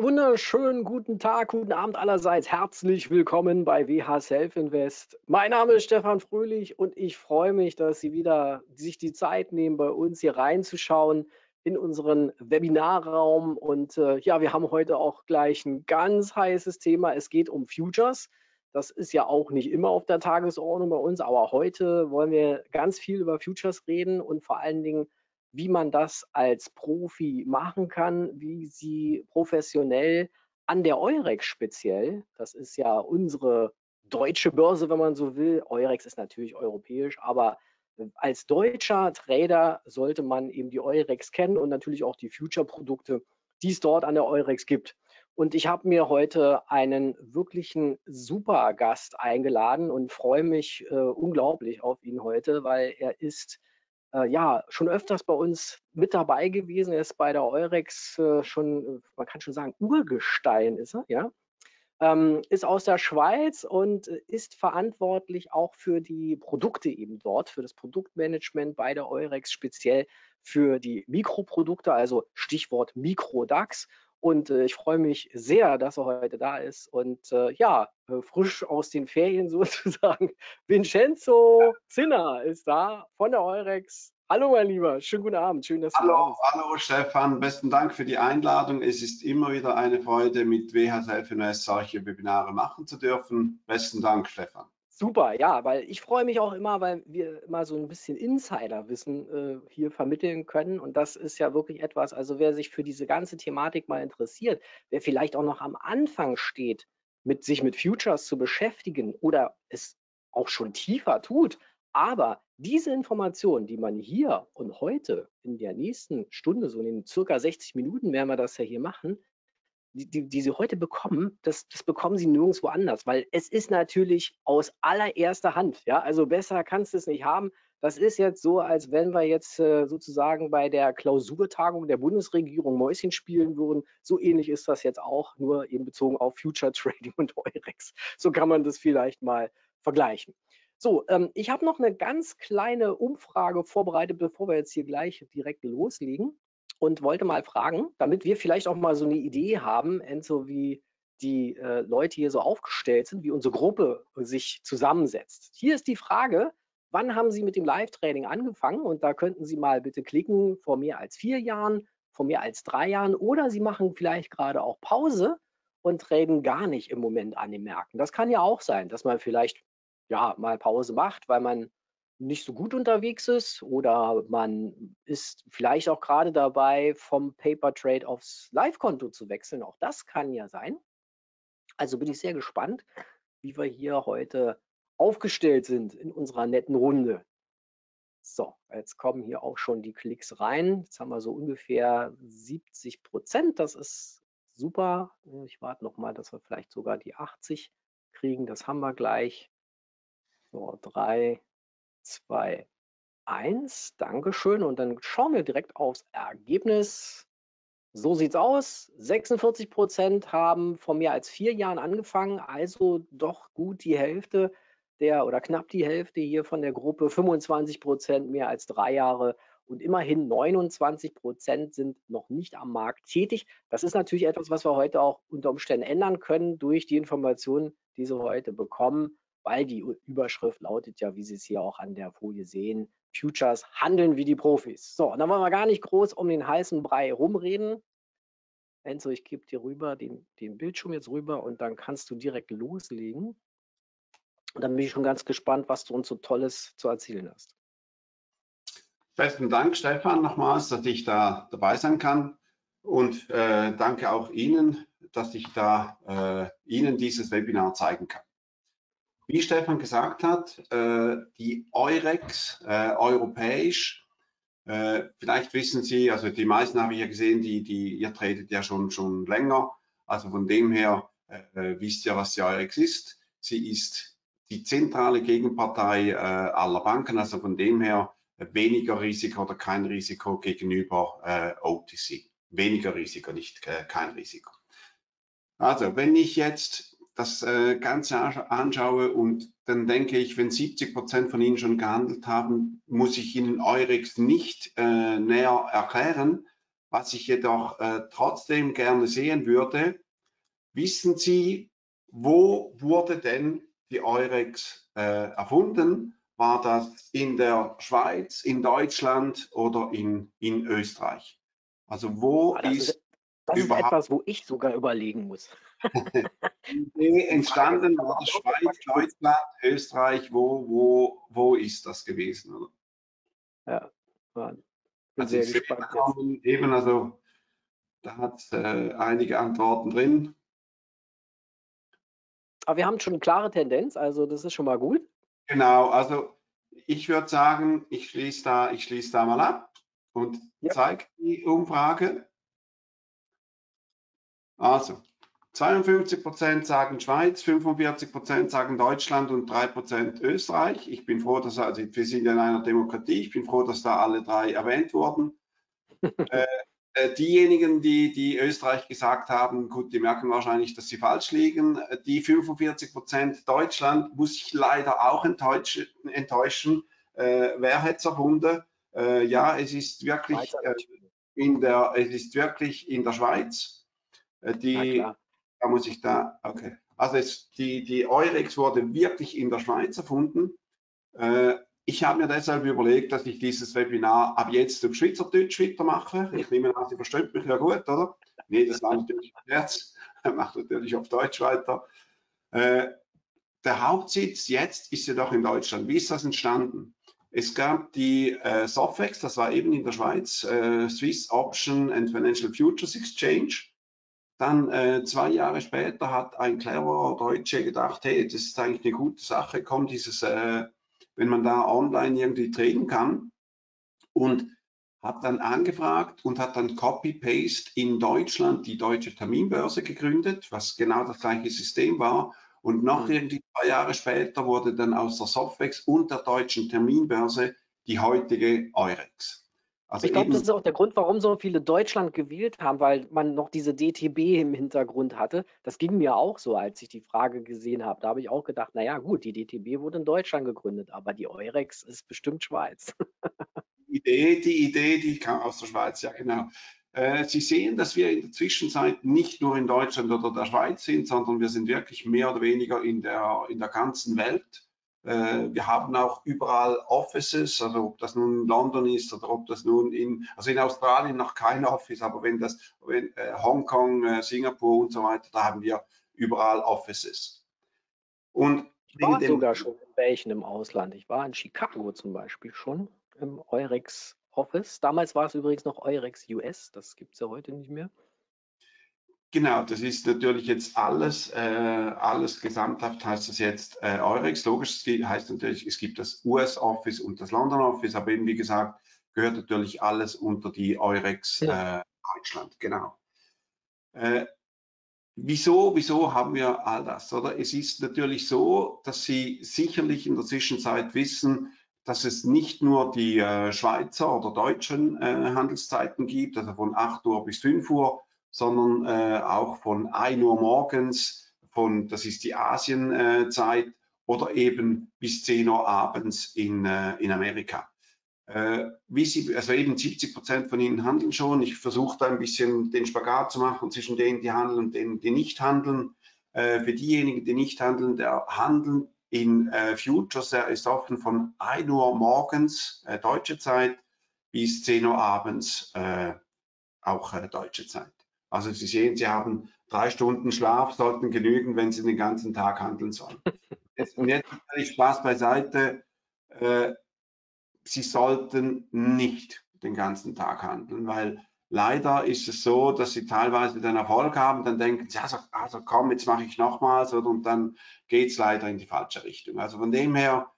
Wunderschönen guten Tag, guten Abend allerseits. Herzlich willkommen bei WH Self Invest. Mein Name ist Stefan Fröhlich und ich freue mich, dass Sie wieder sich die Zeit nehmen, bei uns hier reinzuschauen in unseren Webinarraum. Und äh, ja, wir haben heute auch gleich ein ganz heißes Thema. Es geht um Futures. Das ist ja auch nicht immer auf der Tagesordnung bei uns, aber heute wollen wir ganz viel über Futures reden und vor allen Dingen wie man das als Profi machen kann, wie sie professionell an der Eurex speziell, das ist ja unsere deutsche Börse, wenn man so will. Eurex ist natürlich europäisch, aber äh, als deutscher Trader sollte man eben die Eurex kennen und natürlich auch die Future-Produkte, die es dort an der Eurex gibt. Und ich habe mir heute einen wirklichen super Gast eingeladen und freue mich äh, unglaublich auf ihn heute, weil er ist äh, ja, schon öfters bei uns mit dabei gewesen. Er ist bei der Eurex äh, schon, äh, man kann schon sagen, Urgestein ist er, ja. Ähm, ist aus der Schweiz und äh, ist verantwortlich auch für die Produkte eben dort, für das Produktmanagement bei der Eurex, speziell für die Mikroprodukte, also Stichwort Mikrodax. Und äh, ich freue mich sehr, dass er heute da ist. Und äh, ja, äh, frisch aus den Ferien sozusagen. Vincenzo Zinner ist da von der Eurex. Hallo, mein Lieber. Schönen guten Abend. Schön, dass hallo, du da bist. Hallo, Stefan. Besten Dank für die Einladung. Es ist immer wieder eine Freude, mit WHSLFNS solche Webinare machen zu dürfen. Besten Dank, Stefan. Super, ja, weil ich freue mich auch immer, weil wir immer so ein bisschen Insiderwissen äh, hier vermitteln können. Und das ist ja wirklich etwas, also wer sich für diese ganze Thematik mal interessiert, wer vielleicht auch noch am Anfang steht, mit sich mit Futures zu beschäftigen oder es auch schon tiefer tut, aber diese Informationen, die man hier und heute in der nächsten Stunde, so in circa 60 Minuten werden wir das ja hier machen, die, die, sie heute bekommen, das, das bekommen sie nirgendwo anders, weil es ist natürlich aus allererster Hand. Ja, also besser kannst du es nicht haben. Das ist jetzt so, als wenn wir jetzt äh, sozusagen bei der Klausurtagung der Bundesregierung Mäuschen spielen würden. So ähnlich ist das jetzt auch, nur eben bezogen auf Future Trading und Eurex. So kann man das vielleicht mal vergleichen. So, ähm, ich habe noch eine ganz kleine Umfrage vorbereitet, bevor wir jetzt hier gleich direkt loslegen und wollte mal fragen, damit wir vielleicht auch mal so eine Idee haben, Enzo, wie die äh, Leute hier so aufgestellt sind, wie unsere Gruppe sich zusammensetzt. Hier ist die Frage, wann haben Sie mit dem Live-Training angefangen? Und da könnten Sie mal bitte klicken, vor mehr als vier Jahren, vor mehr als drei Jahren oder Sie machen vielleicht gerade auch Pause und traden gar nicht im Moment an den Märkten. Das kann ja auch sein, dass man vielleicht ja mal Pause macht, weil man nicht so gut unterwegs ist oder man ist vielleicht auch gerade dabei, vom Paper Trade aufs Live-Konto zu wechseln. Auch das kann ja sein. Also bin ich sehr gespannt, wie wir hier heute aufgestellt sind in unserer netten Runde. So, jetzt kommen hier auch schon die Klicks rein. Jetzt haben wir so ungefähr 70 Prozent. Das ist super. Ich warte noch mal, dass wir vielleicht sogar die 80 kriegen. Das haben wir gleich. So, drei, 2, 1. Dankeschön. Und dann schauen wir direkt aufs Ergebnis. So sieht es aus. 46 Prozent haben vor mehr als vier Jahren angefangen, also doch gut die Hälfte der oder knapp die Hälfte hier von der Gruppe. 25 Prozent mehr als drei Jahre und immerhin 29 Prozent sind noch nicht am Markt tätig. Das ist natürlich etwas, was wir heute auch unter Umständen ändern können durch die Informationen, die Sie heute bekommen weil die Überschrift lautet ja, wie Sie es hier auch an der Folie sehen, Futures handeln wie die Profis. So, dann wollen wir gar nicht groß um den heißen Brei rumreden. Enzo, ich gebe dir rüber den, den Bildschirm jetzt rüber und dann kannst du direkt loslegen. Und dann bin ich schon ganz gespannt, was du uns so Tolles zu erzählen hast. Besten Dank, Stefan, nochmals, dass ich da dabei sein kann. Und äh, danke auch Ihnen, dass ich da äh, Ihnen dieses Webinar zeigen kann. Wie Stefan gesagt hat, äh, die Eurex, äh, europäisch, äh, vielleicht wissen Sie, also die meisten habe ich ja gesehen, die, die, ihr tretet ja schon, schon länger. Also von dem her wisst ihr, was die Eurex ist. Sie ist die zentrale Gegenpartei aller Banken, also von dem her weniger Risiko oder kein Risiko gegenüber OTC. Weniger Risiko, nicht kein Risiko. Also wenn ich jetzt das äh, Ganze anschaue und dann denke ich, wenn 70 Prozent von Ihnen schon gehandelt haben, muss ich Ihnen Eurex nicht äh, näher erklären. Was ich jedoch äh, trotzdem gerne sehen würde, wissen Sie, wo wurde denn die Eurex äh, erfunden? War das in der Schweiz, in Deutschland oder in, in Österreich? Also wo das ist, ist, das ist etwas, wo ich sogar überlegen muss. die Idee entstanden? War das Schweiz, Deutschland, Österreich? Wo, wo, wo ist das gewesen? Oder? Ja, ja, bin Also sehr gespannt kommen eben, also da hat äh, einige Antworten drin. Aber wir haben schon eine klare Tendenz, also das ist schon mal gut. Genau, also ich würde sagen, ich schließe da, ich schließe da mal ab und Ja. zeige die Umfrage. Also 52 Prozent sagen Schweiz, 45 Prozent sagen Deutschland und 3 Prozent Österreich. Ich bin froh, dass also wir sind in einer Demokratie. Ich bin froh, dass da alle drei erwähnt wurden. äh, äh, diejenigen, die, die Österreich gesagt haben, gut, die merken wahrscheinlich, dass sie falsch liegen. Äh, Die 45 Prozent Deutschland muss ich leider auch enttäuschen. enttäuschen. Äh, wer hätte es erfunden? Äh, ja, es ist wirklich äh, in der, es ist wirklich in der Schweiz. Äh, die. Da muss ich da, okay. Also es, die, die Eurex wurde wirklich in der Schweiz erfunden. Äh, ich habe mir deshalb überlegt, dass ich dieses Webinar ab jetzt auf Schweizerdeutsch weitermache. Ich nehme an, Sie verstehen mich ja gut, oder? Nee, das war natürlich ein Scherz. Er macht natürlich auf Deutsch weiter. Äh, der Hauptsitz jetzt ist jedoch in Deutschland. Wie ist das entstanden? Es gab die äh, Sofex, das war eben in der Schweiz, äh, Swiss Option and Financial Futures Exchange. Dann äh, zwei Jahre später hat ein cleverer Deutsche gedacht, hey, das ist eigentlich eine gute Sache, kommt dieses, äh, wenn man da online irgendwie traden kann und hat dann angefragt und hat dann Copy-Paste in Deutschland die deutsche Terminbörse gegründet, was genau das gleiche System war. Und noch Mhm. irgendwie zwei Jahre später wurde dann aus der Softwex und der deutschen Terminbörse die heutige Eurex. Also Ich glaube, das ist auch der Grund, warum so viele Deutschland gewählt haben, weil man noch diese DTB im Hintergrund hatte. Das ging mir auch so, als ich die Frage gesehen habe. Da habe ich auch gedacht, naja gut, die DTB wurde in Deutschland gegründet, aber die Eurex ist bestimmt Schweiz. Idee, die Idee, die kam aus der Schweiz, ja genau. Äh, Sie sehen, dass wir in der Zwischenzeit nicht nur in Deutschland oder der Schweiz sind, sondern wir sind wirklich mehr oder weniger in der, in der ganzen Welt. Äh, wir haben auch überall Offices, also ob das nun in London ist oder ob das nun in, also in Australien noch kein Office, aber wenn das, wenn äh, Hongkong, äh, Singapur und so weiter, da haben wir überall Offices. Und Ich war dem- sogar schon in welchen im Ausland. Ich war in Chicago zum Beispiel schon im Eurex Office. Damals war es übrigens noch Eurex US. Das gibt es ja heute nicht mehr. Genau, das ist natürlich jetzt alles, äh, alles gesamthaft heißt das jetzt äh, Eurex. Logisch, heißt natürlich, es gibt das US-Office und das London-Office, aber eben wie gesagt, gehört natürlich alles unter die Eurex äh, Deutschland, genau. Äh, wieso, wieso haben wir all das, oder? Es ist natürlich so, dass Sie sicherlich in der Zwischenzeit wissen, dass es nicht nur die äh, Schweizer oder deutschen äh, Handelszeiten gibt, also von 8 Uhr bis 5 Uhr, sondern äh, auch von 1 Uhr morgens, von, das ist die Asienzeit, oder eben bis 10 Uhr abends in, äh, in Amerika. Äh, wie Sie, also eben 70 Prozent von Ihnen handeln schon. Ich versuche da ein bisschen den Spagat zu machen zwischen denen, die handeln und denen, die nicht handeln. Äh, für diejenigen, die nicht handeln, der Handel in äh, Futures, der ist offen von 1 Uhr morgens äh, deutsche Zeit bis 10 Uhr abends äh, auch äh, deutsche Zeit. Also Sie sehen, Sie haben drei Stunden Schlaf, sollten genügen, wenn Sie den ganzen Tag handeln sollen. Jetzt, und jetzt natürlich Spaß beiseite. Äh, Sie sollten nicht den ganzen Tag handeln, weil leider ist es so, dass Sie teilweise den Erfolg haben, dann denken Sie, also, also komm, jetzt mache ich nochmals und dann geht es leider in die falsche Richtung. Also von dem her,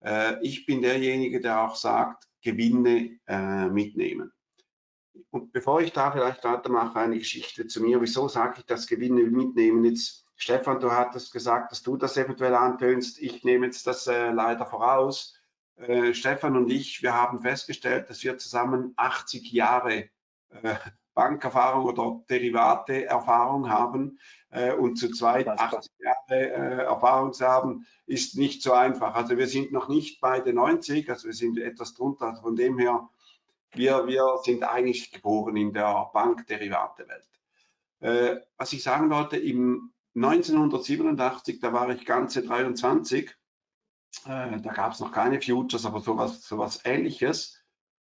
äh, ich bin derjenige, der auch sagt, Gewinne äh, mitnehmen. Und bevor ich da vielleicht weitermache, eine Geschichte zu mir. Wieso sage ich das Gewinne mitnehmen? Jetzt, Stefan, du hattest gesagt, dass du das eventuell antönst. Ich nehme jetzt das äh, leider voraus. Äh, Stefan und ich, wir haben festgestellt, dass wir zusammen 80 Jahre äh, Bankerfahrung oder Derivate-Erfahrung haben äh, und zu zweit Unfassbar. 80 Jahre äh, Erfahrung zu haben, ist nicht so einfach. Also wir sind noch nicht bei den 90, also wir sind etwas drunter. Also von dem her wir, wir sind eigentlich geboren in der Bankderivate-Welt. Äh, was ich sagen wollte, im 1987, da war ich ganze 23, äh, da gab es noch keine Futures, aber sowas, sowas ähnliches.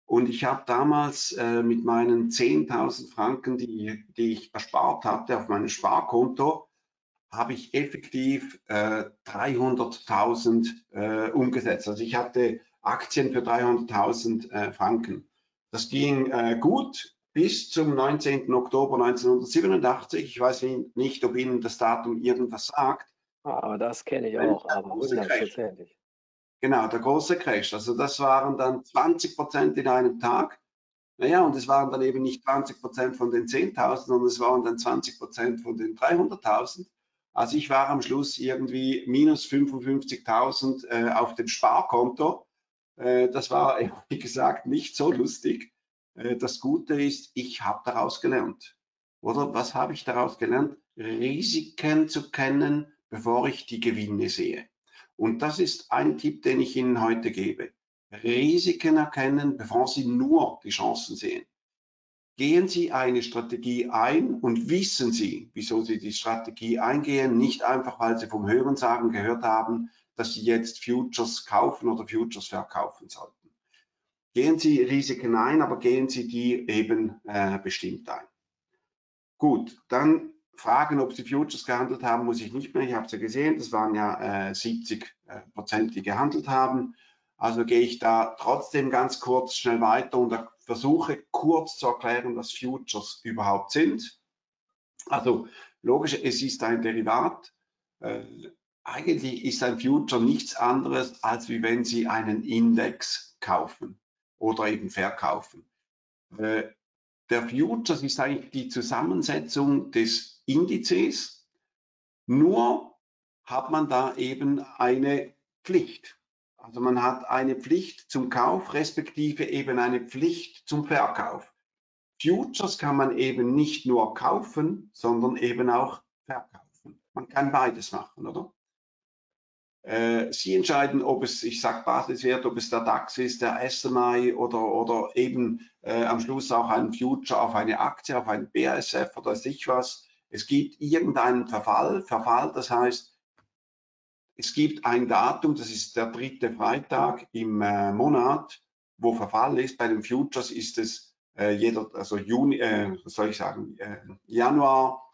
Und ich habe damals äh, mit meinen 10.000 Franken, die, die ich erspart hatte auf meinem Sparkonto, habe ich effektiv äh, 300.000 äh, umgesetzt. Also ich hatte Aktien für 300.000 äh, Franken. Das ging äh, gut bis zum 19. Oktober 1987. Ich weiß nicht, ob Ihnen das Datum irgendwas sagt. Ah, das kenne ich auch, aber hundertprozentig. Genau, der große Crash. Also das waren dann 20 Prozent in einem Tag. Naja, und es waren dann eben nicht 20 Prozent von den 10.000, sondern es waren dann 20 Prozent von den 300.000. Also ich war am Schluss irgendwie minus 55.000 äh, auf dem Sparkonto. Äh, das war, wie gesagt, nicht so lustig. Äh, das Gute ist, ich habe daraus gelernt. Oder was habe ich daraus gelernt? Risiken zu kennen, bevor ich die Gewinne sehe. Und das ist ein Tipp, den ich Ihnen heute gebe. Risiken erkennen, bevor Sie nur die Chancen sehen. Gehen Sie eine Strategie ein und wissen Sie, wieso Sie die Strategie eingehen, nicht einfach, weil Sie vom Hörensagen gehört haben, dass Sie jetzt Futures kaufen oder Futures verkaufen sollten. Gehen Sie Risiken ein, aber gehen Sie die eben äh, bestimmt ein. Gut, dann fragen, ob Sie Futures gehandelt haben, muss ich nicht mehr. Ich habe sie gesehen, das waren ja äh, 70 äh, Prozent, die gehandelt haben. Also gehe ich da trotzdem ganz kurz schnell weiter und versuche kurz zu erklären, was Futures überhaupt sind. Also logisch, es ist ein Derivat. Eigentlich ist ein Future nichts anderes, als wie wenn Sie einen Index kaufen oder eben verkaufen. Äh, der Futures ist eigentlich die Zusammensetzung des Indizes, nur hat man da eben eine Pflicht. Also man hat eine Pflicht zum Kauf, respektive eben eine Pflicht zum Verkauf. Futures kann man eben nicht nur kaufen, sondern eben auch verkaufen. Man kann beides machen, oder? Äh, Sie entscheiden, ob es, ich sage Basiswert, ob es der DAX ist, der SMI oder, oder eben äh, am Schluss auch ein Future auf eine Aktie, auf ein BASF oder sich was. Es gibt irgendeinen Verfall. Verfall, das heißt, es gibt ein Datum, das ist der dritte Freitag im äh, Monat, wo Verfall ist. Bei den Futures ist es äh, jeder, also Juni, äh, was soll ich sagen, äh, Januar,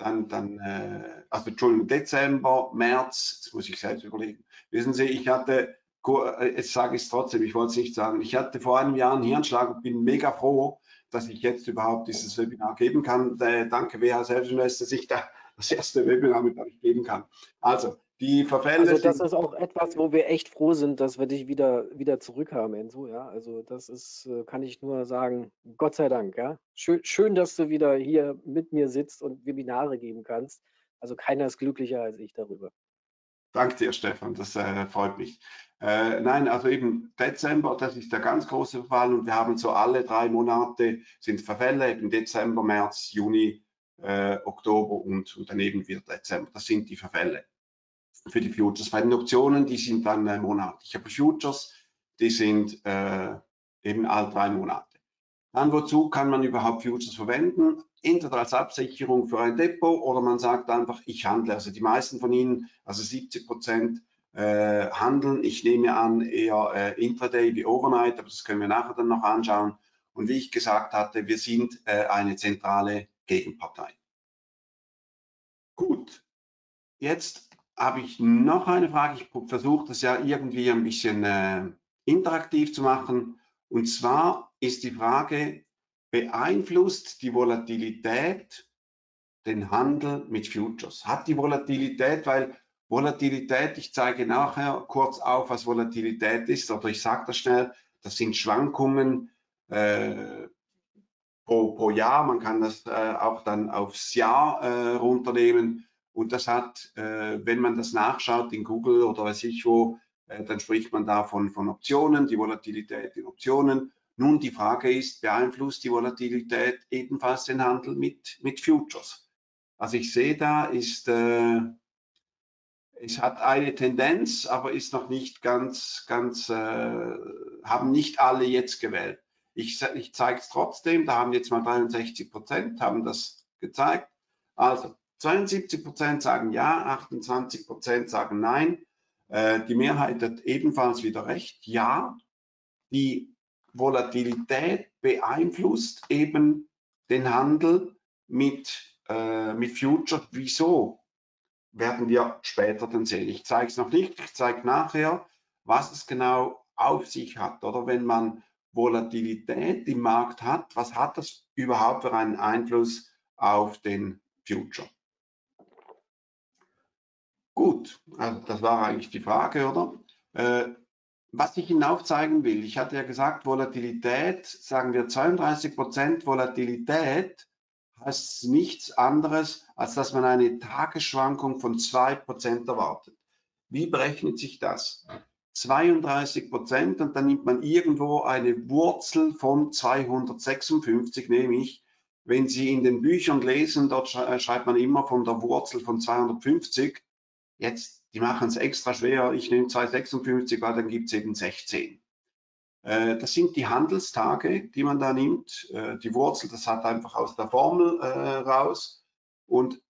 dann, dann äh, also Entschuldigung, Dezember, März, jetzt muss ich selbst überlegen. Wissen Sie, ich hatte, äh, jetzt sage ich es trotzdem, ich wollte es nicht sagen, ich hatte vor einem Jahr einen Hirnschlag und bin mega froh, dass ich jetzt überhaupt dieses Webinar geben kann. Äh, danke WH Selbstinvest, dass ich da das erste Webinar mit euch geben kann. Also, die Verfälle. Also das ist auch etwas, wo wir echt froh sind, dass wir dich wieder, wieder zurückhaben, Enzo. Ja, also das ist, äh, kann ich nur sagen, Gott sei Dank. Ja, schön, schön, dass du wieder hier mit mir sitzt und Webinare geben kannst. Also keiner ist glücklicher als ich darüber. Danke dir, Stefan, das äh, freut mich. Äh, nein, also eben Dezember, das ist der ganz große Fall und wir haben so alle drei Monate sind Verfälle, eben Dezember, März, Juni, äh, Oktober und, und daneben wird Dezember. Das sind die Verfälle für die Futures. Bei den Optionen, die sind dann äh, monatlich. Aber Futures, die sind äh, eben alle drei Monate. Dann wozu kann man überhaupt Futures verwenden? Entweder als Absicherung für ein Depot oder man sagt einfach, ich handle. Also die meisten von Ihnen, also 70 Prozent, äh, handeln. Ich nehme an, eher äh, Intraday wie Overnight, aber das können wir nachher dann noch anschauen. Und wie ich gesagt hatte, wir sind äh, eine zentrale Gegenpartei. Gut, jetzt habe ich noch eine Frage. Ich versuche das ja irgendwie ein bisschen äh, interaktiv zu machen. Und zwar ist die Frage, beeinflusst die Volatilität den Handel mit Futures? Hat die Volatilität, weil Volatilität, ich zeige nachher kurz auf, was Volatilität ist, oder ich sage das schnell, das sind Schwankungen äh, pro, pro, Jahr. Man kann das äh, auch dann aufs Jahr äh, runternehmen. Und das hat, äh, wenn man das nachschaut in Google oder weiß ich wo, äh, dann spricht man davon von Optionen, die Volatilität in Optionen. Nun, die Frage ist, beeinflusst die Volatilität ebenfalls den Handel mit, mit Futures? Also ich sehe da, ist, äh, es hat eine Tendenz, aber ist noch nicht ganz, ganz, äh, haben nicht alle jetzt gewählt. Ich, ich zeige es trotzdem, da haben jetzt mal 63 Prozent, haben das gezeigt. Also 72 Prozent sagen ja, 28 Prozent sagen nein. Äh, die Mehrheit hat ebenfalls wieder recht. Ja, die Volatilität beeinflusst eben den Handel mit, äh, mit Future. Wieso? Werden wir später dann sehen. Ich zeige es noch nicht, ich zeige nachher, was es genau auf sich hat. Oder wenn man Volatilität im Markt hat, was hat das überhaupt für einen Einfluss auf den Future? Gut, also das war eigentlich die Frage, oder? Äh, was ich Ihnen aufzeigen will, ich hatte ja gesagt, Volatilität, sagen wir 32 Prozent Volatilität, heißt nichts anderes, als dass man eine Tagesschwankung von 2 Prozent erwartet. Wie berechnet sich das? 32 Prozent und dann nimmt man irgendwo eine Wurzel von 256, nämlich, wenn Sie in den Büchern lesen, dort äh, schreibt man immer von der Wurzel von 250. Jetzt, die machen es extra schwer. Ich nehme 256, weil dann gibt es eben 16. Äh, das sind die Handelstage, die man da nimmt. Äh, die Wurzel, das hat einfach aus der Formel raus. Und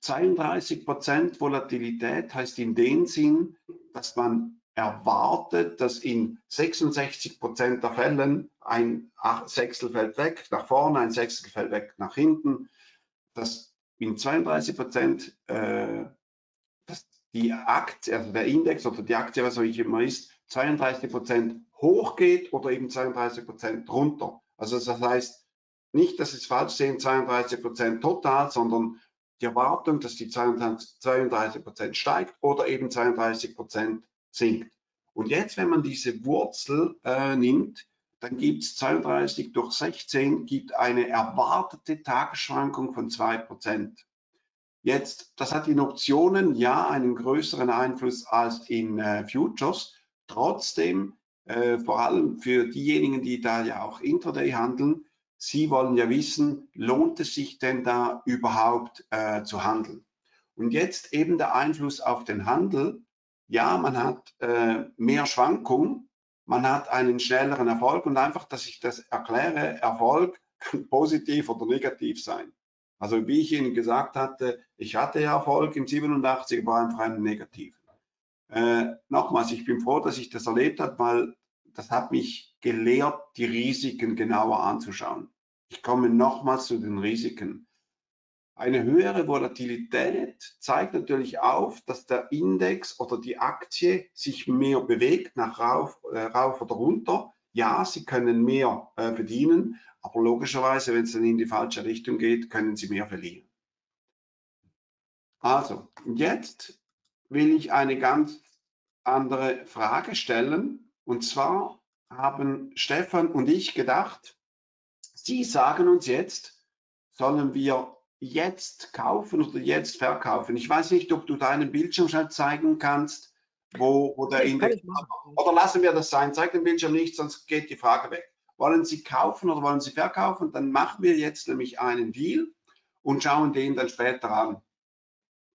32 Prozent Volatilität heißt in dem Sinn, dass man erwartet, dass in 66 Prozent der Fällen ein Sechstel fällt weg nach vorne, ein Sechstel fällt weg nach hinten, dass in 32 Prozent äh, die Aktie, also der Index oder die Aktie, was auch immer ist, 32 Prozent hochgeht oder eben 32 Prozent runter. Also das heißt nicht, dass es falsch sehen, 32 Prozent total, sondern die Erwartung, dass die 32 Prozent steigt oder eben 32 Prozent sinkt. Und jetzt, wenn man diese Wurzel äh, nimmt, dann gibt es 32 durch 16, gibt eine erwartete Tagesschwankung von 2%. Jetzt, das hat in Optionen ja einen größeren Einfluss als in äh, Futures. Trotzdem, äh, vor allem für diejenigen, die da ja auch Intraday handeln, Sie wollen ja wissen, lohnt es sich denn da überhaupt äh, zu handeln? Und jetzt eben der Einfluss auf den Handel ja, man hat äh, mehr Schwankung, man hat einen schnelleren Erfolg und einfach, dass ich das erkläre, Erfolg kann positiv oder negativ sein. Also wie ich Ihnen gesagt hatte, ich hatte Erfolg im 87, war einfach einen negativen. Äh, nochmals, ich bin froh, dass ich das erlebt habe, weil das hat mich gelehrt, die Risiken genauer anzuschauen. Ich komme nochmals zu den Risiken. Eine höhere Volatilität zeigt natürlich auf, dass der Index oder die Aktie sich mehr bewegt nach rauf, äh, rauf oder runter. Ja, Sie können mehr äh, verdienen, aber logischerweise, wenn es dann in die falsche Richtung geht, können Sie mehr verlieren. Also, jetzt will ich eine ganz andere Frage stellen. Und zwar haben Stefan und ich gedacht, Sie sagen uns jetzt, sollen wir jetzt kaufen oder jetzt verkaufen. Ich weiß nicht, ob du deinen Bildschirm schon zeigen kannst, wo, wo der Index. Oder lassen wir das sein, zeig den Bildschirm nicht, sonst geht die Frage weg. Wollen Sie kaufen oder wollen Sie verkaufen? Dann machen wir jetzt nämlich einen Deal und schauen den dann später an.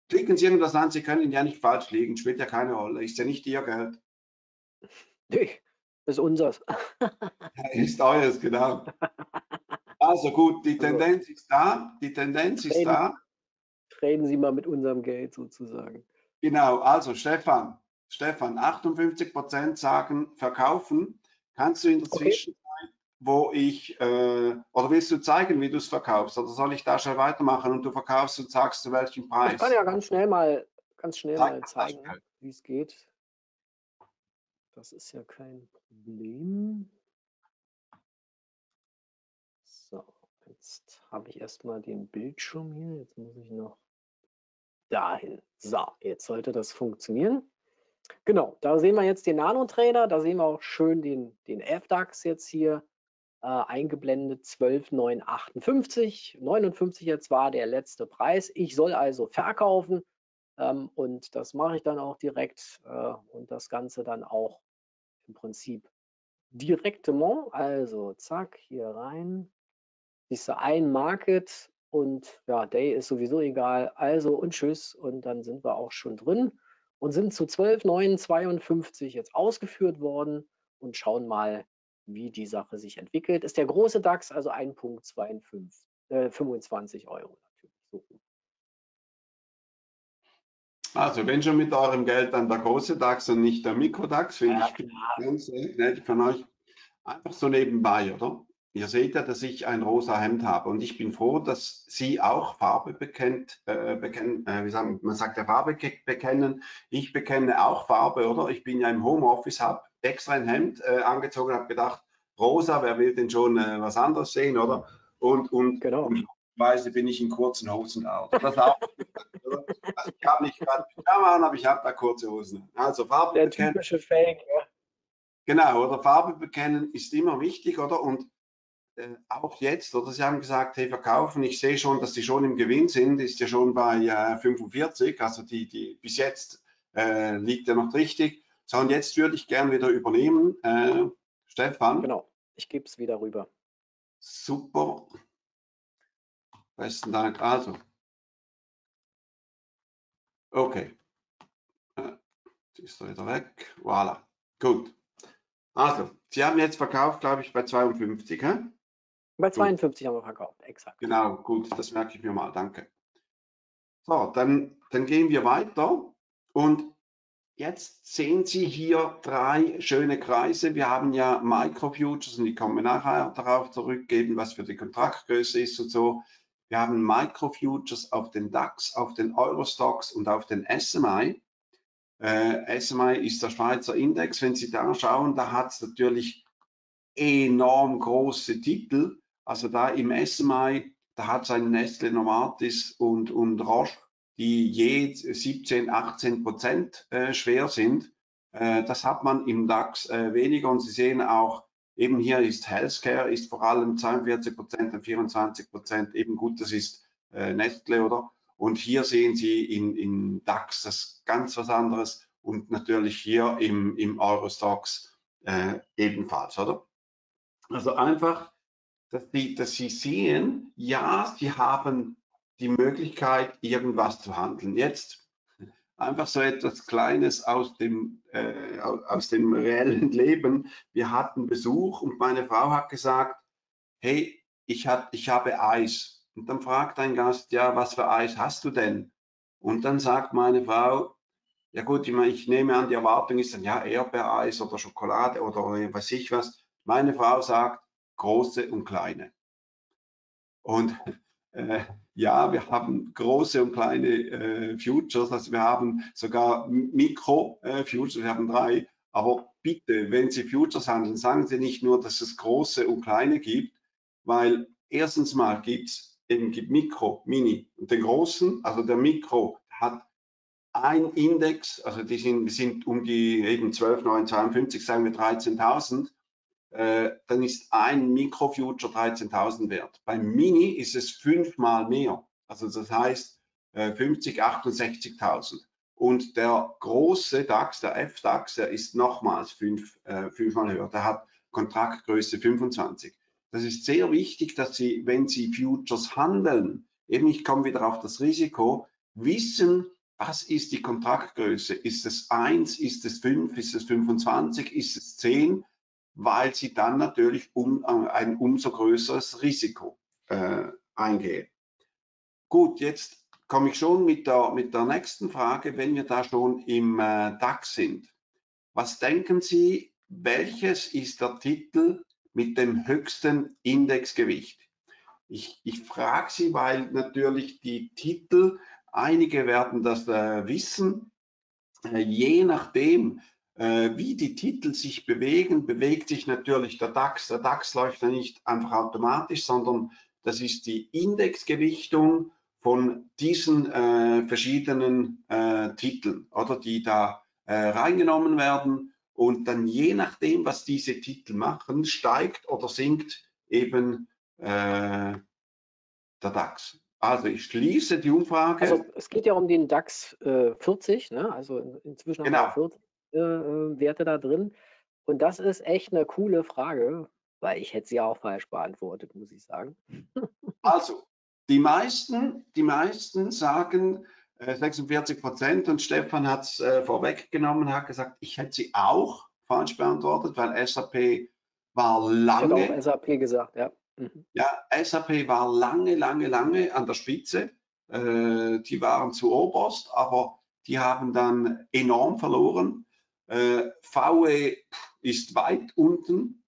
Klicken Sie irgendwas an, Sie können ja nicht falsch liegen, spielt ja keine Rolle, ist ja nicht Ihr Geld. Nee, ist unseres. ist eures, genau. Also gut, die also Tendenz ist da. Die Tendenz ist da. Reden Sie mal mit unserem Geld sozusagen. Genau, also Stefan, Stefan, 58 Prozent sagen verkaufen. Kannst du in der okay. Zwischenzeit, wo ich, äh, oder willst du zeigen, wie du es verkaufst? Oder soll ich da schon weitermachen und du verkaufst und sagst zu welchem Preis? Ich kann ja ganz schnell mal, ganz schnell Zeig mal zeigen, wie es geht. Das ist ja kein Problem. Jetzt habe ich erstmal den Bildschirm hier. Jetzt muss ich noch dahin. So, jetzt sollte das funktionieren. Genau, da sehen wir jetzt den Nano-Trader. Da sehen wir auch schön den, den FDAX jetzt hier äh, eingeblendet. 12,958. 59 jetzt war der letzte Preis. Ich soll also verkaufen. Ähm, und das mache ich dann auch direkt. Äh, und das Ganze dann auch im Prinzip direktement. Also zack, hier rein siehst du ein Market und ja, Day ist sowieso egal. Also und tschüss und dann sind wir auch schon drin und sind zu 12,952 jetzt ausgeführt worden und schauen mal, wie die Sache sich entwickelt. Ist der große DAX also 1,25 äh, 25 Euro natürlich. So. Also wenn schon mit eurem Geld dann der große DAX und nicht der Mikrodax, finde Ja, ich ganz nett von euch. Einfach so nebenbei, oder? Ihr seht ja, dass ich ein rosa Hemd habe und ich bin froh, dass Sie auch Farbe bekennt, äh, bekennen, äh, wie sagen, man sagt ja Farbe ke- bekennen. Ich bekenne auch Farbe, oder? Ich bin ja im Homeoffice, habe extra ein Hemd äh, angezogen, habe gedacht, rosa, wer will denn schon äh, was anderes sehen, oder? Und, und, Genau. und Weise bin ich in kurzen Hosen oder? Das auch? Also ich habe nicht gerade Pyjama an, aber ich habe da kurze Hosen. Also Farbe Der bekennen. typische Fake. Ja. Genau, oder Farbe bekennen ist immer wichtig, oder? Und äh, auch jetzt, oder Sie haben gesagt, hey, verkaufen, ich sehe schon, dass Sie schon im Gewinn sind, ist ja schon bei äh, 45, also die, die bis jetzt äh, liegt ja noch richtig. So, und jetzt würde ich gern wieder übernehmen. Äh, Stefan, Genau. Ich gebe es wieder rüber. super. Besten Dank. Also, okay. Äh, Jetzt ist er wieder weg. Voilà. Gut. Also, Sie haben jetzt verkauft, glaube ich, bei 52, hä? Bei 52 haben wir verkauft, exakt. Genau, gut, das merke ich mir mal, danke. So, dann, dann gehen wir weiter und jetzt sehen Sie hier drei schöne Kreise. Wir haben ja Microfutures und ich komme nachher darauf zurückgeben, was für die Kontraktgröße ist und so. Wir haben Microfutures auf den DAX, auf den Eurostox und auf den SMI. Äh, SMI ist der Schweizer Index. Wenn Sie da schauen, da hat es natürlich enorm große Titel. Also da im SMI, da hat es ein Nestle, Novartis und, und Roche, die je 17, 18 Prozent äh, schwer sind. Äh, das hat man im DAX äh, weniger und Sie sehen auch, eben hier ist Healthcare, ist vor allem 42 Prozent und 24 Prozent eben gut, das ist äh, Nestle, oder? Und hier sehen Sie in, in DAX das ganz was anderes und natürlich hier im, im Eurostox äh, ebenfalls, oder? Also einfach, dass Sie, dass Sie sehen, ja, Sie haben die Möglichkeit, irgendwas zu handeln. Jetzt einfach so etwas Kleines aus dem, äh, aus dem reellen Leben. Wir hatten Besuch und meine Frau hat gesagt, hey, ich, hat, ich habe Eis. Und dann fragt ein Gast, ja, was für Eis hast du denn? Und dann sagt meine Frau, ja gut, ich, meine, ich nehme an, die Erwartung ist dann ja Erdbeereis oder Schokolade oder weiß ich was. Meine Frau sagt große und kleine. Und äh, ja, wir haben große und kleine äh, Futures, also wir haben sogar Mikro-Futures, wir haben drei. Aber bitte, wenn Sie Futures handeln, sagen Sie nicht nur, dass es große und kleine gibt, weil erstens mal gibt es eben gibt Mikro, Mini und den großen, also der Mikro hat ein Index, also die sind, sind um die eben 12, 9, 52, sagen wir 13.000, äh, dann ist ein Mikrofuture 13.000 wert. Beim Mini ist es fünfmal mehr, also das heißt äh, 50, 68.000. Und der große DAX, der F-DAX, der ist nochmals fünf, äh, fünfmal höher. Der hat Kontraktgröße 25. Das ist sehr wichtig, dass Sie, wenn Sie Futures handeln, eben ich komme wieder auf das Risiko, wissen, was ist die Kontraktgröße? Ist es 1, ist es 5, ist es 25, ist es 10? Weil Sie dann natürlich um, ein umso größeres Risiko äh, eingehen. Gut, jetzt komme ich schon mit der, mit der nächsten Frage, wenn wir da schon im äh, DAX sind. Was denken Sie, welches ist der Titel mit dem höchsten Indexgewicht? Ich, ich frage Sie, weil natürlich die Titel, einige werden das äh, wissen, äh, je nachdem, äh, wie die Titel sich bewegen, bewegt sich natürlich der DAX. Der DAX läuft ja nicht einfach automatisch, sondern das ist die Indexgewichtung von diesen äh, verschiedenen äh, Titeln, oder die da äh, reingenommen werden. Und dann je nachdem, was diese Titel machen, steigt oder sinkt eben äh, der DAX. Also ich schließe die Umfrage. Also es geht ja um den DAX äh, 40, ne? also in, inzwischen Genau. haben wir 40 äh, Werte da drin. Und das ist echt eine coole Frage, weil ich hätte sie auch falsch beantwortet, muss ich sagen. Also, die meisten, die meisten sagen äh, 46 Prozent und Stefan hat es äh, vorweggenommen, hat gesagt, ich hätte sie auch falsch beantwortet, weil SAP war lange. Ich hätte auch SAP gesagt, ja. Mhm. Ja, SAP war lange, lange, lange an der Spitze. Äh, die waren zu oberst, aber die haben dann enorm verloren. Äh, VW ist weit unten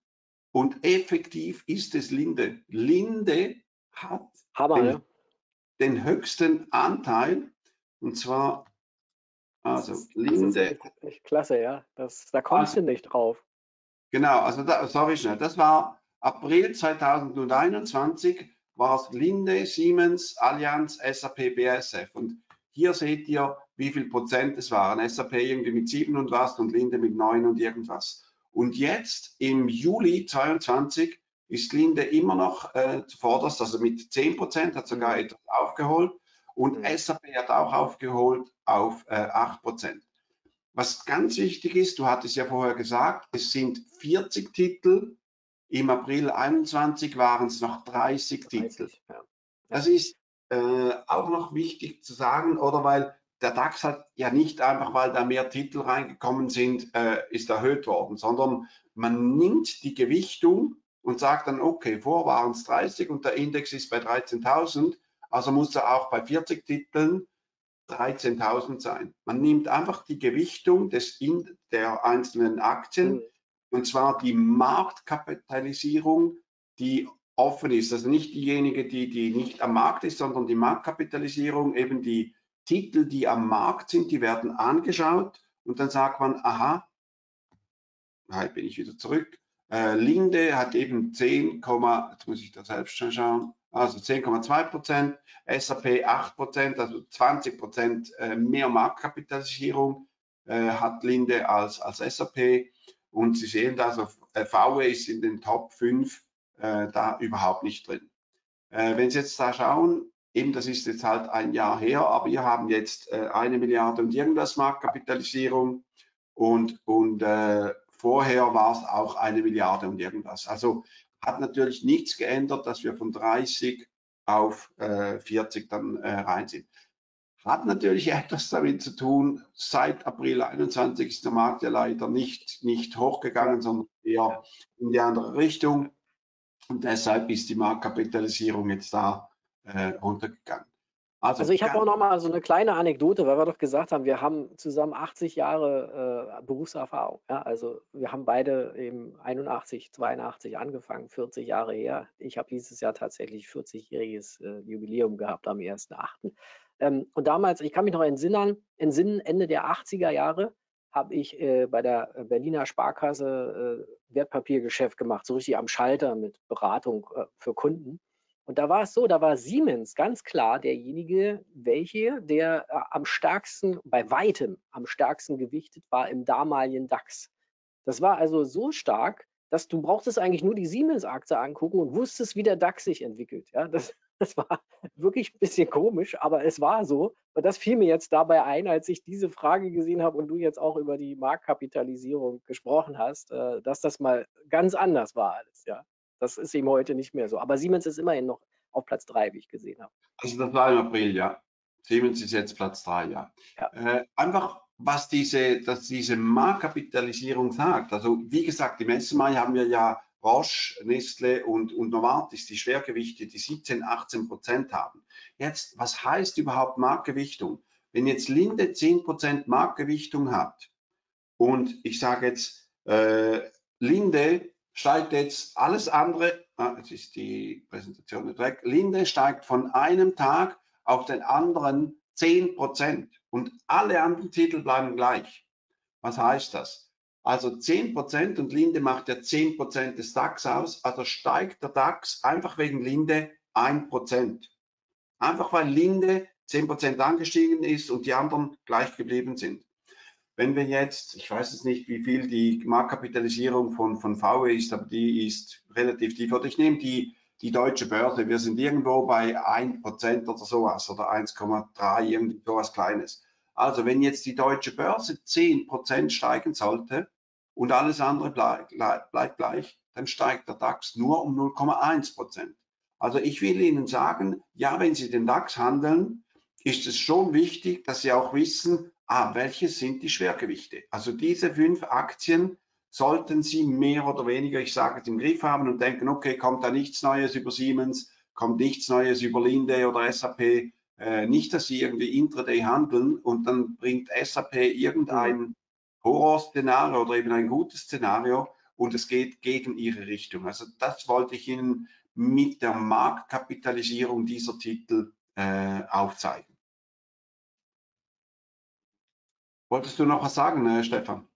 und effektiv ist es Linde. Linde hat Hammer, den, ja. den höchsten Anteil und zwar also Linde. Das ist echt, echt klasse, ja. Das, da kommst also, du nicht drauf. Genau, also da, sorry schnell. Das war April 2021 war es Linde, Siemens, Allianz, SAP, BASF. Und hier seht ihr, wie viel Prozent es waren. SAP irgendwie mit 7 und was und Linde mit 9 und irgendwas. Und jetzt im Juli 22 ist Linde immer noch äh, zuvorderst, also mit 10 Prozent, hat sogar mhm. etwas aufgeholt. Und mhm. SAP hat auch aufgeholt auf äh, 8 Prozent. Was ganz wichtig ist, du hattest ja vorher gesagt, es sind 40 Titel. Im April 21 waren es noch 30, 30 Titel. Ja. Das ist äh, auch noch wichtig zu sagen, oder weil der DAX hat ja nicht einfach, weil da mehr Titel reingekommen sind, äh, ist erhöht worden, sondern man nimmt die Gewichtung und sagt dann, okay, vor waren es 30 und der Index ist bei 13.000, also muss er auch bei 40 Titeln 13.000 sein. Man nimmt einfach die Gewichtung des in, der einzelnen Aktien, mhm. und zwar die Marktkapitalisierung, die offen ist. Also nicht diejenige, die, die nicht am Markt ist, sondern die Marktkapitalisierung, eben die Titel, die am Markt sind, die werden angeschaut und dann sagt man, aha, halt bin ich wieder zurück. Äh, Linde hat eben 10, jetzt muss ich da selbst schon schauen, also 10,2 Prozent, SAP 8 Prozent, also 20 Prozent äh, mehr Marktkapitalisierung äh, hat Linde als, als SAP. Und Sie sehen das, also VW ist in den Top 5 äh, da überhaupt nicht drin. Äh, wenn Sie jetzt da schauen, eben das ist jetzt halt ein Jahr her, aber wir haben jetzt äh, eine Milliarde und irgendwas Marktkapitalisierung und, und äh, vorher war es auch eine Milliarde und irgendwas. Also hat natürlich nichts geändert, dass wir von 30 auf äh, 40 dann äh, rein sind. Hat natürlich etwas damit zu tun, seit April 21 ist der Markt ja leider nicht, nicht hochgegangen, sondern eher in die andere Richtung. Und deshalb ist die Marktkapitalisierung jetzt da äh, runtergegangen. Also, also ich habe auch noch mal so eine kleine Anekdote, weil wir doch gesagt haben, wir haben zusammen 80 Jahre äh, Berufserfahrung. Ja? Also wir haben beide eben 81, 82 angefangen, 40 Jahre her. Ich habe dieses Jahr tatsächlich 40-jähriges äh, Jubiläum gehabt am 1.8. Ähm, und damals, ich kann mich noch entsinnen, entsinnen Ende der 80er Jahre habe ich äh, bei der Berliner Sparkasse äh, Wertpapiergeschäft gemacht, so richtig am Schalter mit Beratung äh, für Kunden. Und da war es so, da war Siemens ganz klar derjenige, welche, der äh, am stärksten, bei weitem am stärksten gewichtet war im damaligen DAX. Das war also so stark, dass du brauchtest eigentlich nur die Siemens-Aktie angucken und wusstest, wie der DAX sich entwickelt. Ja, das, das war wirklich ein bisschen komisch, aber es war so. Und das fiel mir jetzt dabei ein, als ich diese Frage gesehen habe und du jetzt auch über die Marktkapitalisierung gesprochen hast, äh, dass das mal ganz anders war alles. Ja. Das ist eben heute nicht mehr so. Aber Siemens ist immerhin noch auf Platz 3, wie ich gesehen habe. Also das war im April, ja. Siemens ist jetzt Platz 3, ja. ja. Äh, einfach, was diese, dass diese Marktkapitalisierung sagt. Also wie gesagt, im letzten Mal haben wir ja Roche, Nestle und, und Novartis, die Schwergewichte, die 17, 18 Prozent haben. Jetzt, was heißt überhaupt Marktgewichtung? Wenn jetzt Linde 10 Prozent Marktgewichtung hat und ich sage jetzt, äh, Linde steigt jetzt alles andere, ah, jetzt ist die Präsentation nicht weg, Linde steigt von einem Tag auf den anderen 10 Prozent und alle anderen Titel bleiben gleich. Was heißt das? Also 10 Prozent und Linde macht ja 10 Prozent des DAX aus, also steigt der DAX einfach wegen Linde 1 Prozent. Einfach weil Linde 10 Prozent angestiegen ist und die anderen gleich geblieben sind. Wenn wir jetzt, ich weiß jetzt nicht, wie viel die Marktkapitalisierung von, von VW ist, aber die ist relativ tief. Oder ich nehme die, die deutsche Börse. Wir sind irgendwo bei 1% oder sowas oder 1,3, irgend sowas Kleines. Also wenn jetzt die deutsche Börse 10% steigen sollte und alles andere bleibt, bleibt gleich, dann steigt der DAX nur um 0,1%. Also ich will Ihnen sagen, ja, wenn Sie den DAX handeln, ist es schon wichtig, dass Sie auch wissen, ah, welche sind die Schwergewichte? Also diese fünf Aktien sollten Sie mehr oder weniger, ich sage es im Griff haben und denken, okay, kommt da nichts Neues über Siemens, kommt nichts Neues über Linde oder SAP, äh, nicht, dass Sie irgendwie intraday handeln und dann bringt SAP irgendein Horrorszenario oder eben ein gutes Szenario und es geht gegen Ihre Richtung. Also das wollte ich Ihnen mit der Marktkapitalisierung dieser Titel äh, aufzeigen. Wolltest du noch was sagen, äh, Stefan?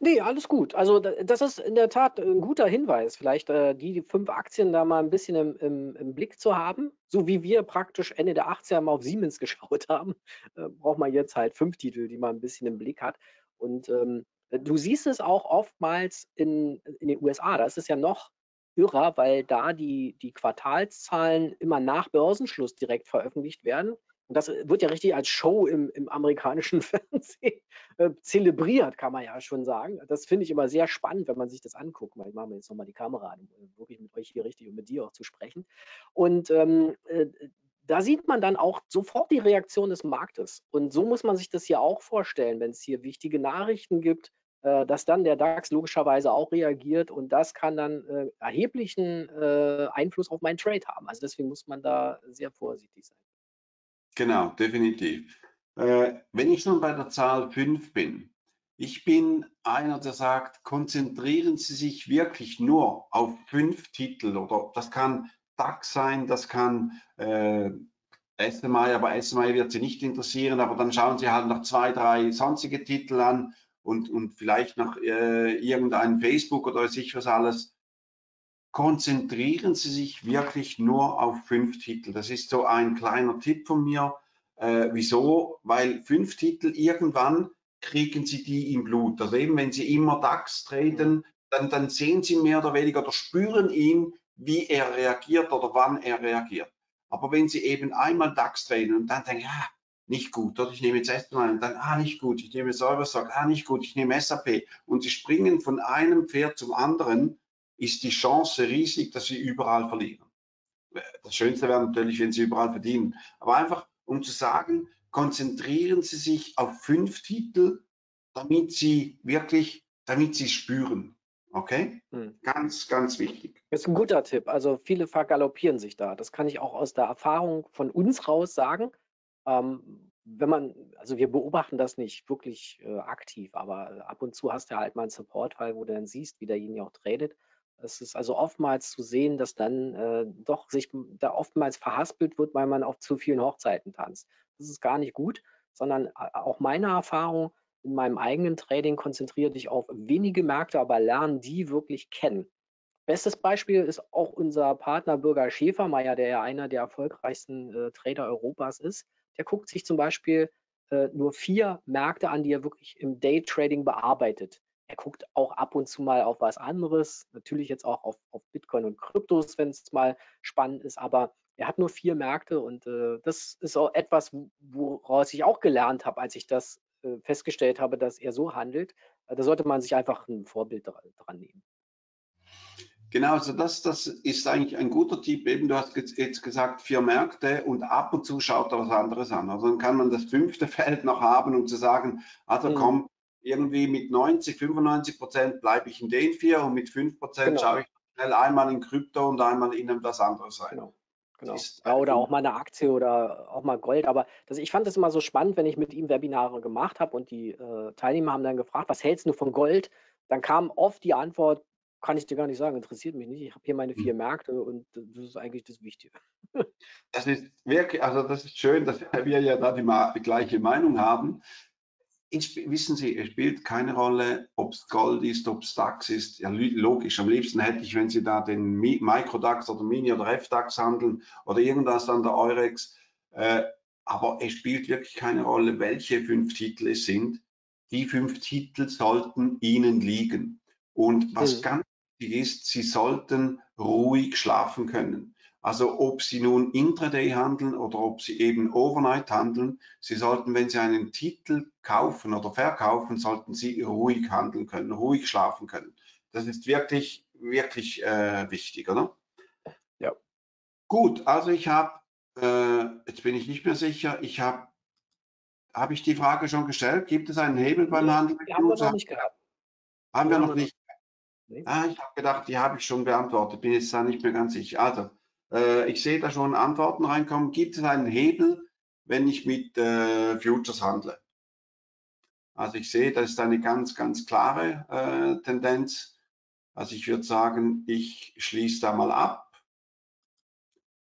Nee, alles gut. Also das ist in der Tat ein guter Hinweis, vielleicht äh, die, fünf Aktien da mal ein bisschen im, im, im, Blick zu haben. So wie wir praktisch Ende der 80er mal auf Siemens geschaut haben, äh, braucht man jetzt halt fünf Titel, die man ein bisschen im Blick hat. Und ähm, du siehst es auch oftmals in, in den USA. Da ist es ja noch irrer, weil da die, die Quartalszahlen immer nach Börsenschluss direkt veröffentlicht werden. Und das wird ja richtig als Show im, im amerikanischen Fernsehen äh, zelebriert, kann man ja schon sagen. Das finde ich immer sehr spannend, wenn man sich das anguckt. Ich mache mir jetzt nochmal die Kamera an, um wirklich mit euch hier richtig und mit dir auch zu sprechen. Und ähm, äh, da sieht man dann auch sofort die Reaktion des Marktes. Und so muss man sich das hier auch vorstellen, wenn es hier wichtige Nachrichten gibt, äh, dass dann der DAX logischerweise auch reagiert und das kann dann äh, erheblichen äh, Einfluss auf meinen Trade haben. Also deswegen muss man da sehr vorsichtig sein. Genau, definitiv. Äh, wenn ich schon bei der Zahl 5 bin, ich bin einer, der sagt, konzentrieren Sie sich wirklich nur auf fünf Titel oder das kann DAX sein, das kann äh, SMI, aber SMI wird Sie nicht interessieren, aber dann schauen Sie halt noch zwei, drei sonstige Titel an und, und vielleicht noch äh, irgendein Facebook oder sich was alles konzentrieren Sie sich wirklich nur auf fünf Titel. Das ist so ein kleiner Tipp von mir. Äh, wieso? Weil fünf Titel irgendwann kriegen Sie die im Blut. Also eben, wenn Sie immer DAX treten, dann, dann sehen Sie mehr oder weniger oder spüren ihn, wie er reagiert oder wann er reagiert. Aber wenn Sie eben einmal DAX treten und dann denken, ja, nicht gut, oder ich nehme jetzt erstmal und dann, ah, nicht gut, ich nehme Serverstock, ah, nicht gut, ich nehme SAP und Sie springen von einem Pferd zum anderen, ist die Chance riesig, dass sie überall verlieren. Das Schönste wäre natürlich, wenn sie überall verdienen. Aber einfach, um zu sagen, konzentrieren Sie sich auf fünf Titel, damit Sie wirklich, damit Sie spüren. Okay? Hm. Ganz, ganz wichtig. Das ist ein guter Tipp. Also viele vergaloppieren sich da. Das kann ich auch aus der Erfahrung von uns raus sagen. Ähm, wenn man, also wir beobachten das nicht wirklich äh, aktiv, aber ab und zu hast du halt mal einen Support-Fall, wo du dann siehst, wie derjenige auch tradet. Es ist also oftmals zu sehen, dass dann äh, doch sich da oftmals verhaspelt wird, weil man auf zu vielen Hochzeiten tanzt. Das ist gar nicht gut, sondern auch meine Erfahrung in meinem eigenen Trading konzentriere dich auf wenige Märkte, aber lernen die wirklich kennen. Bestes Beispiel ist auch unser Partner Bürger Schäfermeier, der ja einer der erfolgreichsten äh, Trader Europas ist. Der guckt sich zum Beispiel äh, nur vier Märkte an, die er wirklich im Daytrading bearbeitet. Er guckt auch ab und zu mal auf was anderes, natürlich jetzt auch auf, auf Bitcoin und Kryptos, wenn es mal spannend ist, aber er hat nur vier Märkte und äh, das ist auch etwas, woraus ich auch gelernt habe, als ich das festgestellt habe, dass er so handelt. Äh, da sollte man sich einfach ein Vorbild dran nehmen. Genau, also das, das ist eigentlich ein guter Tipp. Eben, du hast jetzt gesagt, vier Märkte und ab und zu schaut er was anderes an. Also dann kann man das fünfte Feld noch haben, um zu sagen, also mhm. komm, irgendwie mit 90, 95 Prozent bleibe ich in den vier und mit 5 Prozent genau. schaue ich schnell einmal in Krypto und einmal in das andere sein. Genau. Genau. Ja, oder auch mal eine Aktie oder auch mal Gold. Aber das, ich fand es immer so spannend, wenn ich mit ihm Webinare gemacht habe und die äh, Teilnehmer haben dann gefragt, was hältst du von Gold? Dann kam oft die Antwort, kann ich dir gar nicht sagen, interessiert mich nicht. Ich habe hier meine vier hm. Märkte und das ist eigentlich das Wichtige. Das ist wirklich, also das ist schön, dass wir ja da die, die gleiche Meinung haben wissen Sie, es spielt keine Rolle, ob es Gold ist, ob es DAX ist. Ja, logisch. Am liebsten hätte ich, wenn Sie da den Microdax oder Mini oder FDAX handeln oder irgendwas an der Eurex. Äh, aber es spielt wirklich keine Rolle, welche fünf Titel es sind. Die fünf Titel sollten Ihnen liegen. Und was mhm. ganz wichtig ist, Sie sollten ruhig schlafen können. Also ob Sie nun intraday handeln oder ob Sie eben overnight handeln, Sie sollten, wenn Sie einen Titel kaufen oder verkaufen, sollten Sie ruhig handeln können, ruhig schlafen können. Das ist wirklich, wirklich äh, wichtig, oder? Ja. Gut, also ich habe, äh, jetzt bin ich nicht mehr sicher, ich habe, habe ich die Frage schon gestellt, gibt es einen Hebel beim Handel? Die haben wir noch nicht gehabt. Haben wir noch nicht. Nee. Ah, ich habe gedacht, die habe ich schon beantwortet, bin jetzt da nicht mehr ganz sicher. Also, äh, ich sehe da schon Antworten reinkommen. Gibt es einen Hebel, wenn ich mit äh, Futures handle? Also ich sehe, das ist eine ganz, ganz klare äh, Tendenz. Also ich würde sagen, ich schließe da mal ab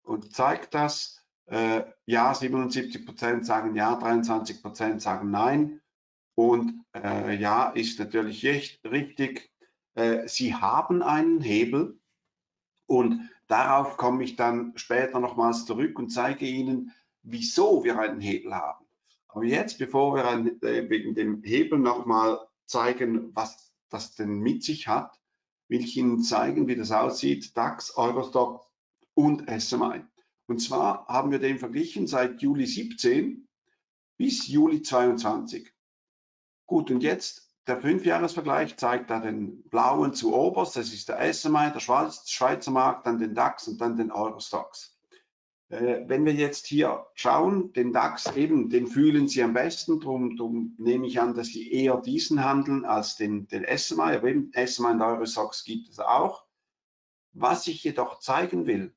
und zeige das. Äh, ja, 77 Prozent sagen ja, 23 Prozent sagen nein. Und äh, ja, ist natürlich richtig. Äh, Sie haben einen Hebel und darauf komme ich dann später nochmals zurück und zeige Ihnen, wieso wir einen Hebel haben. Aber jetzt, bevor wir ein, äh, wegen dem Hebel nochmal zeigen, was das denn mit sich hat, will ich Ihnen zeigen, wie das aussieht, DAX, Eurostock und SMI. Und zwar haben wir den verglichen seit Juli 17 bis Juli 22. Gut, und jetzt der Fünfjahresvergleich zeigt da den blauen zu oberst, das ist der SMI, der Schweizer Markt, dann den DAX und dann den Eurostox. Äh, wenn wir jetzt hier schauen, den DAX eben, den fühlen Sie am besten, darum, darum nehme ich an, dass Sie eher diesen handeln als den, den SMI, aber eben SMI und Eurostox gibt es auch. Was ich jedoch zeigen will,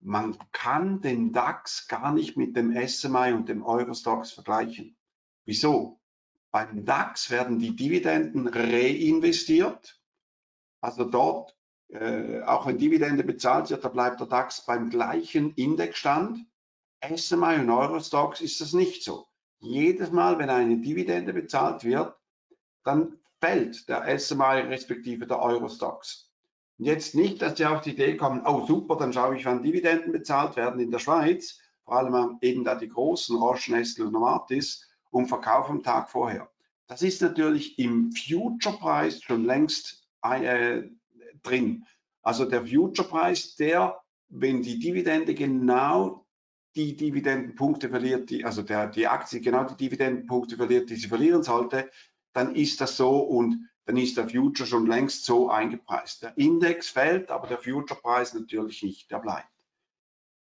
man kann den DAX gar nicht mit dem SMI und dem Eurostox vergleichen. Wieso? Beim DAX werden die Dividenden reinvestiert. Also dort äh, auch wenn Dividende bezahlt wird, da bleibt der DAX beim gleichen Indexstand. SMI und Eurostox ist das nicht so. Jedes Mal, wenn eine Dividende bezahlt wird, dann fällt der SMI respektive der Eurostox. Und jetzt nicht, dass Sie auf die Idee kommen, oh super, dann schaue ich, wann Dividenden bezahlt werden in der Schweiz, vor allem eben da die großen Roche, Nestle und Novartis, um Verkauf am Tag vorher. Das ist natürlich im Future-Preis schon längst äh, drin. Also der Future-Preis, der, wenn die Dividende genau die Dividendenpunkte verliert, die, also der, die Aktie genau die Dividendenpunkte verliert, die sie verlieren sollte, dann ist das so und dann ist der Future schon längst so eingepreist. Der Index fällt, aber der Future-Preis natürlich nicht, der bleibt.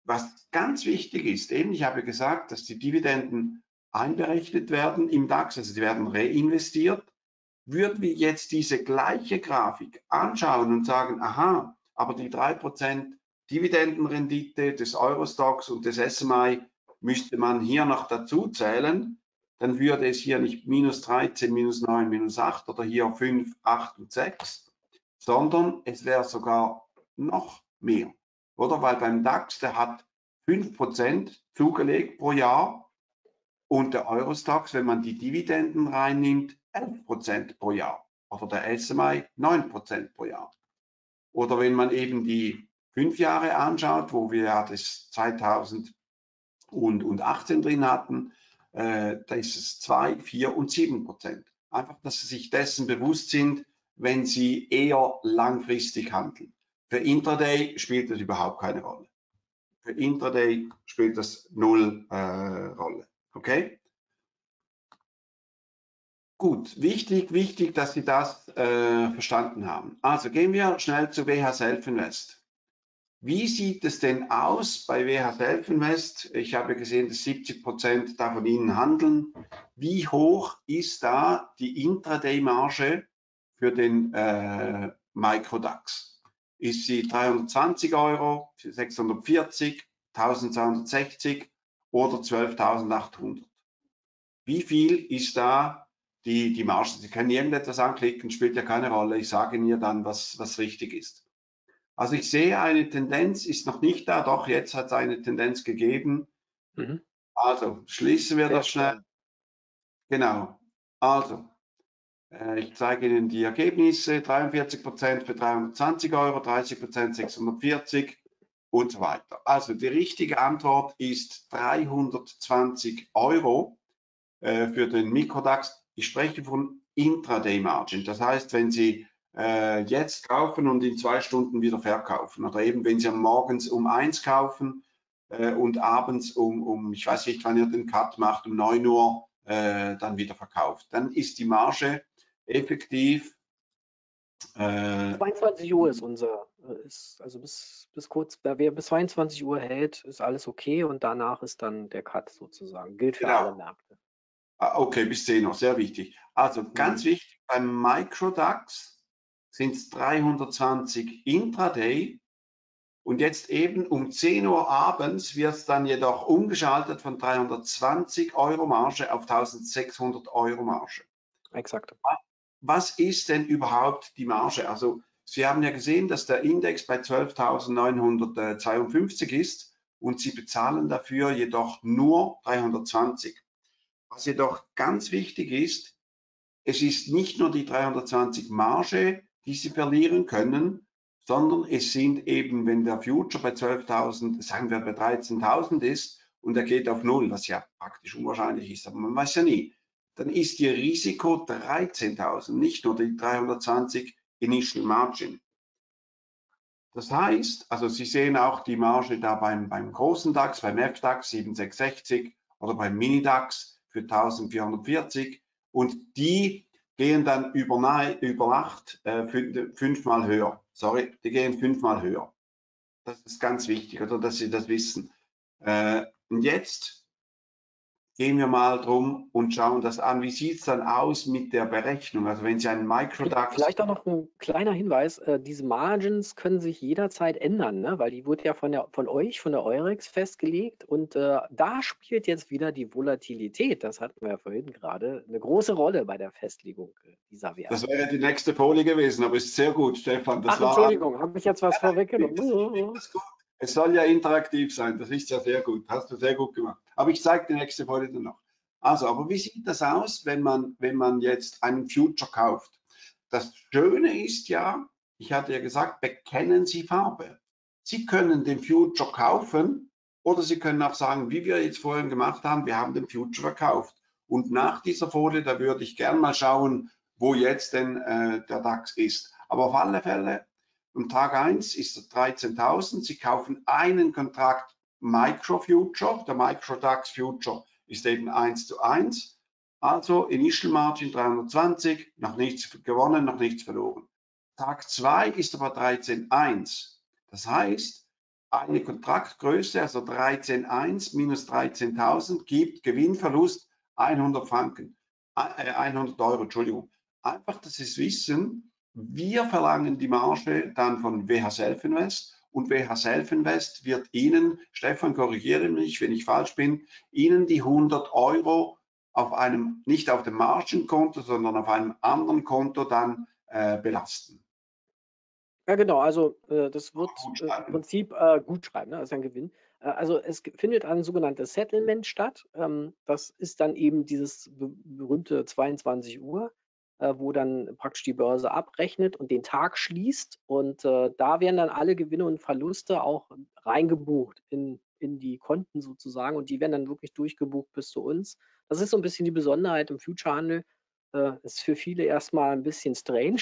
Was ganz wichtig ist, eben ich habe gesagt, dass die Dividenden einberechnet werden im DAX, also sie werden reinvestiert würden wir jetzt diese gleiche Grafik anschauen und sagen, aha, aber die 3% Dividendenrendite des Eurostocks und des SMI müsste man hier noch dazu zählen, dann würde es hier nicht minus 13, minus 9, minus 8 oder hier 5, 8 und 6, sondern es wäre sogar noch mehr. Oder? Weil beim DAX, der hat 5% zugelegt pro Jahr und der Eurostox, wenn man die Dividenden reinnimmt, 11 Prozent pro Jahr oder der SMI 9 Prozent pro Jahr. Oder wenn man eben die fünf Jahre anschaut, wo wir ja das 2018 drin hatten, äh, da ist es 2, 4 und 7 Prozent. Einfach, dass Sie sich dessen bewusst sind, wenn Sie eher langfristig handeln. Für Intraday spielt das überhaupt keine Rolle. Für Intraday spielt das null äh, Rolle. Okay? Gut, wichtig, wichtig, dass Sie das äh, verstanden haben. Also gehen wir schnell zu WH Self Invest. Wie sieht es denn aus bei WH Self Invest? Ich habe gesehen, dass 70 Prozent da von Ihnen handeln. Wie hoch ist da die Intraday-Marge für den äh, Microdax? Ist sie 320 Euro, 640, 1260 oder 12.800? Wie viel ist da die, die Marge. Sie können irgendetwas anklicken, spielt ja keine Rolle. Ich sage Ihnen dann, was, was richtig ist. Also ich sehe eine Tendenz, ist noch nicht da, doch jetzt hat es eine Tendenz gegeben. Mhm. Also schließen wir das schnell. Genau. Also, äh, ich zeige Ihnen die Ergebnisse. 43 Prozent für 320 Euro, 30 Prozent 640 und so weiter. Also die richtige Antwort ist 320 Euro äh, für den Mikrodax ich spreche von Intraday Margin. Das heißt, wenn Sie äh, jetzt kaufen und in zwei Stunden wieder verkaufen oder eben wenn Sie morgens um eins kaufen äh, und abends um, um, ich weiß nicht, wann ihr den Cut macht, um 9 Uhr äh, dann wieder verkauft, dann ist die Marge effektiv. Äh, 22 Uhr ist unser, äh, ist, also bis, bis kurz, wer bis 22 Uhr hält, ist alles okay und danach ist dann der Cut sozusagen. Gilt für genau. alle Märkte. Ah, okay, bis 10 noch, sehr wichtig. Also ganz mhm. wichtig, beim Microdax sind es 320 Intraday und jetzt eben um 10 Uhr abends wird es dann jedoch umgeschaltet von 320 Euro Marge auf 1600 Euro Marge. Exakt. Was ist denn überhaupt die Marge? Also Sie haben ja gesehen, dass der Index bei 12.952 ist und Sie bezahlen dafür jedoch nur 320. Was jedoch ganz wichtig ist, es ist nicht nur die 320 Marge, die Sie verlieren können, sondern es sind eben, wenn der Future bei 12.000, sagen wir bei 13.000 ist und er geht auf Null, was ja praktisch unwahrscheinlich ist, aber man weiß ja nie, dann ist Ihr Risiko 13.000, nicht nur die 320 Initial Margin. Das heißt, also Sie sehen auch die Marge da beim, beim großen DAX, beim FDAX 7660 oder beim Mini-DAX für 1440 und die gehen dann über, über Nacht äh, fünfmal höher. Sorry, die gehen fünfmal höher. Das ist ganz wichtig, oder dass Sie das wissen. Äh, und jetzt gehen wir mal drum und schauen das an. Wie sieht es dann aus mit der Berechnung? Also wenn Sie einen Microdax... Vielleicht auch noch ein kleiner Hinweis. Äh, diese Margins können sich jederzeit ändern, ne? weil die wurde ja von, der, von euch, von der Eurex festgelegt. Und äh, da spielt jetzt wieder die Volatilität, das hatten wir ja vorhin gerade, eine große Rolle bei der Festlegung dieser Werte. Das wäre die nächste Folie gewesen, aber ist sehr gut, Stefan. Das Ach, Entschuldigung, habe ich jetzt was ja, vorweggenommen? Das, das es soll ja interaktiv sein, das ist ja sehr gut, hast du sehr gut gemacht. Aber ich zeige die nächste Folie dann noch. Also, aber wie sieht das aus, wenn man, wenn man jetzt einen Future kauft? Das Schöne ist ja, ich hatte ja gesagt, bekennen Sie Farbe. Sie können den Future kaufen oder Sie können auch sagen, wie wir jetzt vorhin gemacht haben, wir haben den Future verkauft. Und nach dieser Folie, da würde ich gern mal schauen, wo jetzt denn äh, der DAX ist. Aber auf alle Fälle, am Tag 1 ist es 13.000. Sie kaufen einen Kontrakt Micro Future. Der Micro DAX Future ist eben 1 zu 1. Also Initial Margin 320, noch nichts gewonnen, noch nichts verloren. Tag 2 ist aber 13.1. Das heißt, eine Kontraktgröße, also 13.1 minus 13.000, gibt Gewinnverlust 100 Franken, äh, 100 Euro, Entschuldigung. Einfach, dass Sie es wissen, wir verlangen die Marge dann von WH Self Invest und WH Self Invest wird Ihnen, Stefan, korrigiere mich, wenn ich falsch bin, Ihnen die 100 Euro auf einem, nicht auf dem Margenkonto, sondern auf einem anderen Konto dann äh, belasten. Ja, genau. Also äh, das wird äh, im Prinzip äh, gut schreiben, ne? das ist ein Gewinn. Äh, also es findet ein sogenanntes Settlement statt. Ähm, das ist dann eben dieses berühmte 22 Uhr wo dann praktisch die Börse abrechnet und den Tag schließt. Und äh, da werden dann alle Gewinne und Verluste auch reingebucht in, in die Konten sozusagen und die werden dann wirklich durchgebucht bis zu uns. Das ist so ein bisschen die Besonderheit im Future-Handel. Äh, ist für viele erstmal ein bisschen strange,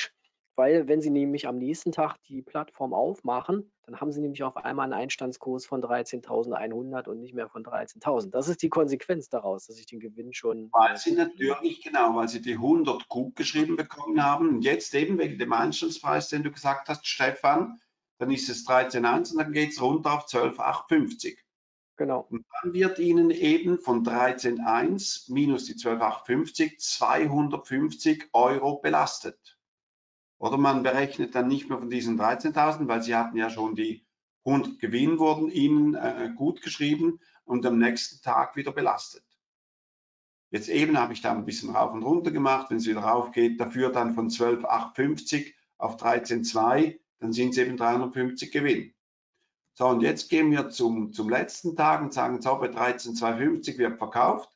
weil wenn Sie nämlich am nächsten Tag die Plattform aufmachen, dann haben Sie nämlich auf einmal einen Einstandskurs von 13.100 und nicht mehr von 13.000. Das ist die Konsequenz daraus, dass ich den Gewinn schon... Weil Sie natürlich, genau, weil Sie die 100 gut geschrieben bekommen haben und jetzt eben wegen dem Einstandspreis, den du gesagt hast, Stefan, dann ist es 13.1 und dann geht es runter auf 12.850. Genau. Und dann wird Ihnen eben von 13.1 minus die 12.850 250 Euro belastet. Oder man berechnet dann nicht mehr von diesen 13.000, weil sie hatten ja schon die 100 Gewinn wurden ihnen äh, gut geschrieben und am nächsten Tag wieder belastet. Jetzt eben habe ich da ein bisschen rauf und runter gemacht. Wenn es wieder rauf geht, dafür dann von 12,850 auf 13,2, dann sind es eben 350 Gewinn. So, und jetzt gehen wir zum, zum letzten Tag und sagen, so, bei 13,250 wird verkauft.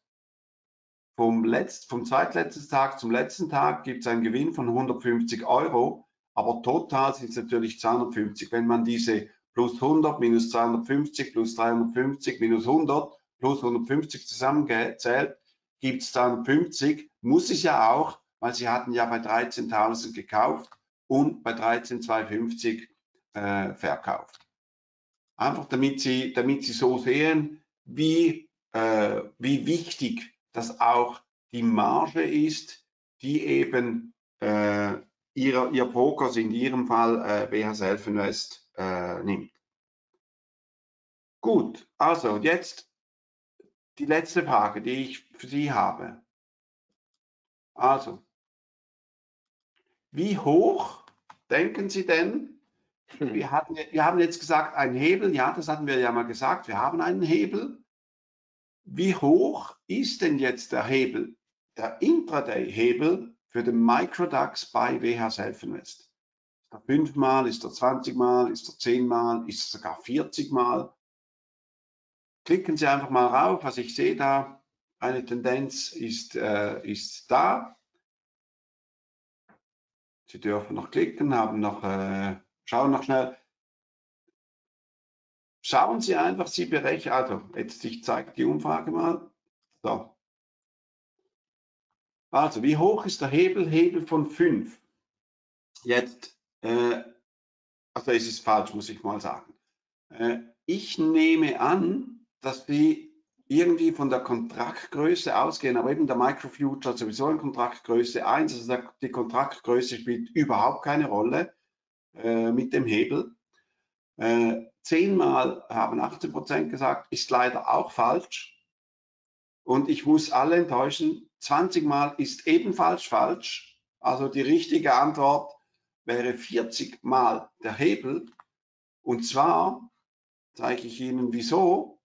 Vom, letzt, vom zweitletzten Tag zum letzten Tag gibt es einen Gewinn von 150 Euro, aber total sind es natürlich 250. Wenn man diese plus 100 minus 250 plus 350 minus 100 plus 150 zusammengezählt, gibt es 250. Muss es ja auch, weil sie hatten ja bei 13.000 gekauft und bei 13.250 äh, verkauft. Einfach damit Sie, damit Sie so sehen, wie, äh, wie wichtig dass auch die Marge ist, die eben äh, ihr, ihr Brokers, in Ihrem Fall äh, BH Self Invest, äh, nimmt. Gut, also jetzt die letzte Frage, die ich für Sie habe. Also, wie hoch denken Sie denn? Hm. Wir, hatten, wir haben jetzt gesagt, ein Hebel, ja, das hatten wir ja mal gesagt, wir haben einen Hebel. Wie hoch ist denn jetzt der Hebel, der Intraday-Hebel für den Microdax bei WH Selfinvest? Ist er fünfmal, ist er 20 Mal, ist er zehnmal, ist er sogar 40 Mal? Klicken Sie einfach mal rauf, was ich sehe da. Eine Tendenz ist, äh, ist da. Sie dürfen noch klicken, haben noch, äh, schauen noch schnell. Schauen Sie einfach, Sie berechnen, also jetzt ich zeige die Umfrage mal. So. Also, wie hoch ist der Hebel? Hebel von 5. Jetzt, äh, also es ist falsch, muss ich mal sagen. Äh, ich nehme an, dass Sie irgendwie von der Kontraktgröße ausgehen, aber eben der Microfuture sowieso in Kontraktgröße 1, also die Kontraktgröße spielt überhaupt keine Rolle äh, mit dem Hebel. Äh, zehnmal haben 18 Prozent gesagt, ist leider auch falsch. Und ich muss alle enttäuschen, 20 Mal ist ebenfalls falsch. Also die richtige Antwort wäre 40 Mal der Hebel. Und zwar zeige ich Ihnen wieso.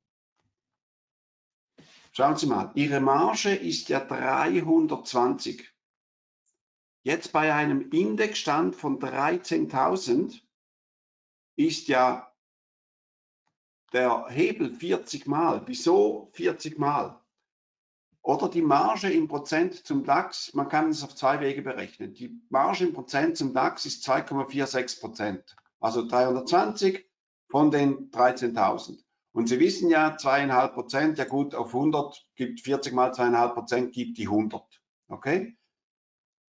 Schauen Sie mal, Ihre Marge ist ja 320. Jetzt bei einem Indexstand von 13.000 ist ja der Hebel 40 Mal. Wieso 40 Mal? Oder die Marge im Prozent zum DAX, man kann es auf zwei Wege berechnen. Die Marge im Prozent zum DAX ist 2,46 Prozent. Also 320 von den 13.000. Und Sie wissen ja, zweieinhalb Prozent, ja gut, auf 100 gibt 40 mal zweieinhalb Prozent, gibt die 100. Okay?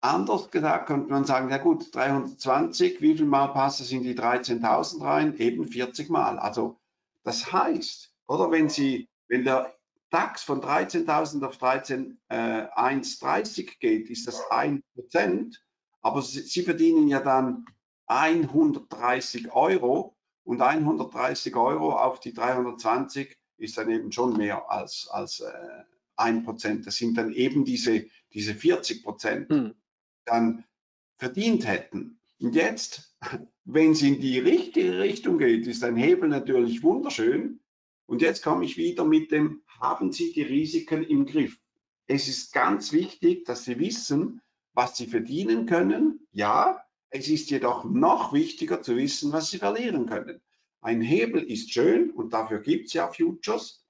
Anders gesagt könnte man sagen, ja gut, 320, wie viel Mal passt es in die 13.000 rein? Eben 40 Mal. Also das heißt, oder wenn Sie, wenn der DAX von 13.000 auf 13.130 äh, geht, ist das 1 Prozent, aber Sie, Sie verdienen ja dann 130 Euro und 130 Euro auf die 320 ist dann eben schon mehr als, als äh, 1%. Das sind dann eben diese, diese 40 Prozent, hm. dann verdient hätten. Und jetzt, wenn es in die richtige Richtung geht, ist ein Hebel natürlich wunderschön. Und jetzt komme ich wieder mit dem, haben Sie die Risiken im Griff? Es ist ganz wichtig, dass Sie wissen, was Sie verdienen können. Ja, es ist jedoch noch wichtiger zu wissen, was Sie verlieren können. Ein Hebel ist schön und dafür gibt es ja Futures.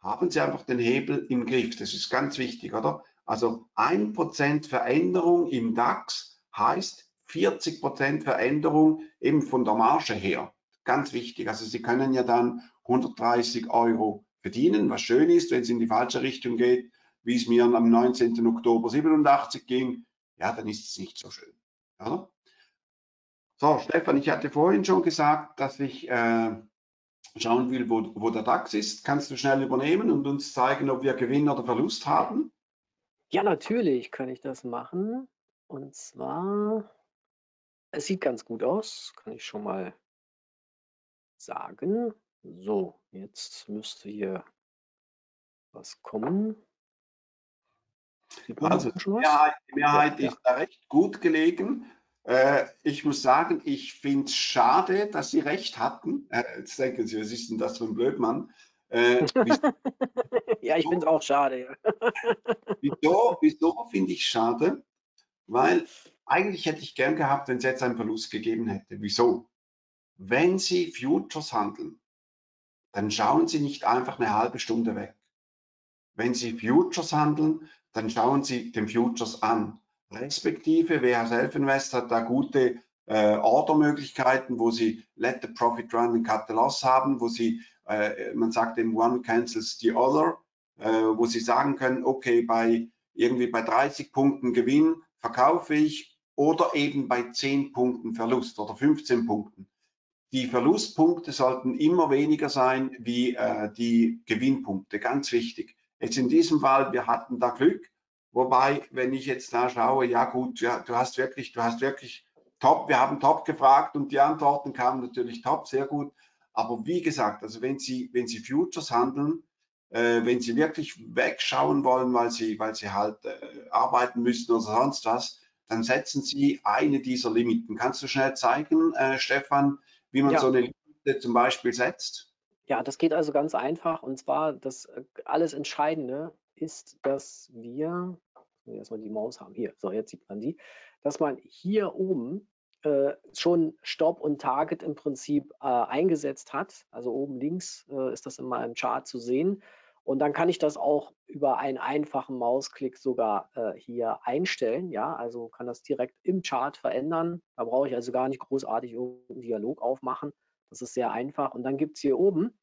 Haben Sie einfach den Hebel im Griff. Das ist ganz wichtig, oder? Also 1% Veränderung im DAX heißt 40% Veränderung eben von der Marge her. Ganz wichtig. Also Sie können ja dann 130 Euro verdienen, was schön ist, wenn es in die falsche Richtung geht, wie es mir am 19. Oktober 87 ging. Ja, dann ist es nicht so schön. Oder? So, Stefan, ich hatte vorhin schon gesagt, dass ich äh, schauen will, wo, wo der DAX ist. Kannst du schnell übernehmen und uns zeigen, ob wir Gewinn oder Verlust haben? Ja, natürlich kann ich das machen. Und zwar, es sieht ganz gut aus, kann ich schon mal sagen. So, jetzt müsste hier was kommen. Also die Mehrheit, die Mehrheit ja, ist ja. da recht gut gelegen. Äh, ich muss sagen, ich finde es schade, dass Sie recht hatten. Äh, jetzt denken Sie, was ist denn das für ein Blödmann? Äh, ja, ich finde es auch schade. wieso wieso finde ich schade? Weil eigentlich hätte ich gern gehabt, wenn es jetzt einen Verlust gegeben hätte. Wieso? Wenn Sie Futures handeln, dann schauen Sie nicht einfach eine halbe Stunde weg. Wenn Sie Futures handeln, dann schauen Sie den Futures an respektive WH Self-Invest hat da gute äh, Ordermöglichkeiten, wo sie Let the Profit Run and Cut the Loss haben, wo sie, äh, man sagt eben One cancels the other, äh, wo sie sagen können, okay, bei irgendwie bei 30 Punkten Gewinn verkaufe ich oder eben bei 10 Punkten Verlust oder 15 Punkten. Die Verlustpunkte sollten immer weniger sein wie äh, die Gewinnpunkte, ganz wichtig. Jetzt in diesem Fall, wir hatten da Glück, Wobei, wenn ich jetzt da schaue, ja gut, ja, du hast wirklich, du hast wirklich top, wir haben top gefragt und die Antworten kamen natürlich top, sehr gut. Aber wie gesagt, also wenn Sie, wenn Sie Futures handeln, äh, wenn Sie wirklich wegschauen wollen, weil Sie, weil Sie halt äh, arbeiten müssen oder sonst was, dann setzen Sie eine dieser Limiten. Kannst du schnell zeigen, äh, Stefan, wie man Ja. so eine Limite zum Beispiel setzt? Ja, das geht also ganz einfach. Und zwar das äh, alles Entscheidende ist, dass wir, erstmal die Maus haben, hier, so jetzt sieht man die, dass man hier oben äh, schon Stop und Target im Prinzip äh, eingesetzt hat. Also oben links äh, ist das in meinem Chart zu sehen. Und dann kann ich das auch über einen einfachen Mausklick sogar äh, hier einstellen. Ja, also kann das direkt im Chart verändern. Da brauche ich also gar nicht großartig irgendeinen Dialog aufmachen. Das ist sehr einfach. Und dann gibt es hier oben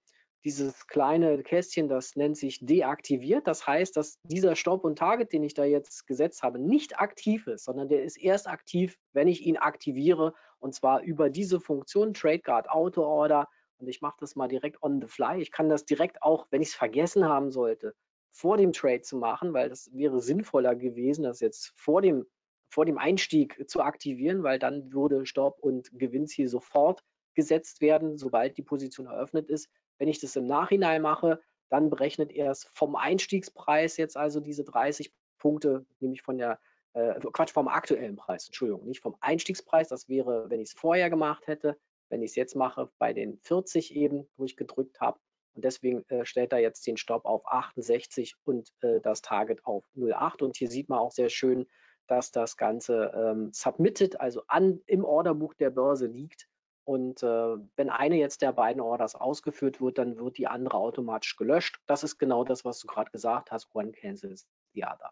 dieses kleine Kästchen, das nennt sich deaktiviert. Das heißt, dass dieser Stop und Target, den ich da jetzt gesetzt habe, nicht aktiv ist, sondern der ist erst aktiv, wenn ich ihn aktiviere. Und zwar über diese Funktion Trade Guard Auto Order. Und ich mache das mal direkt on the fly. Ich kann das direkt auch, wenn ich es vergessen haben sollte, vor dem Trade zu machen, weil das wäre sinnvoller gewesen, das jetzt vor dem, vor dem Einstieg zu aktivieren, weil dann würde Stop und Gewinnziel sofort gesetzt werden, sobald die Position eröffnet ist. Wenn ich das im Nachhinein mache, dann berechnet er es vom Einstiegspreis jetzt also diese 30 Punkte, nämlich von der, äh, Quatsch, vom aktuellen Preis, Entschuldigung, nicht vom Einstiegspreis. Das wäre, wenn ich es vorher gemacht hätte, wenn ich es jetzt mache, bei den 40 eben, wo ich gedrückt habe. Und deswegen äh, stellt er jetzt den Stopp auf 68 und äh, das Target auf 08. Und hier sieht man auch sehr schön, dass das Ganze ähm, submitted, also an, im Orderbuch der Börse liegt. Und äh, wenn eine jetzt der beiden Orders ausgeführt wird, dann wird die andere automatisch gelöscht. Das ist genau das, was du gerade gesagt hast. One cancels the other.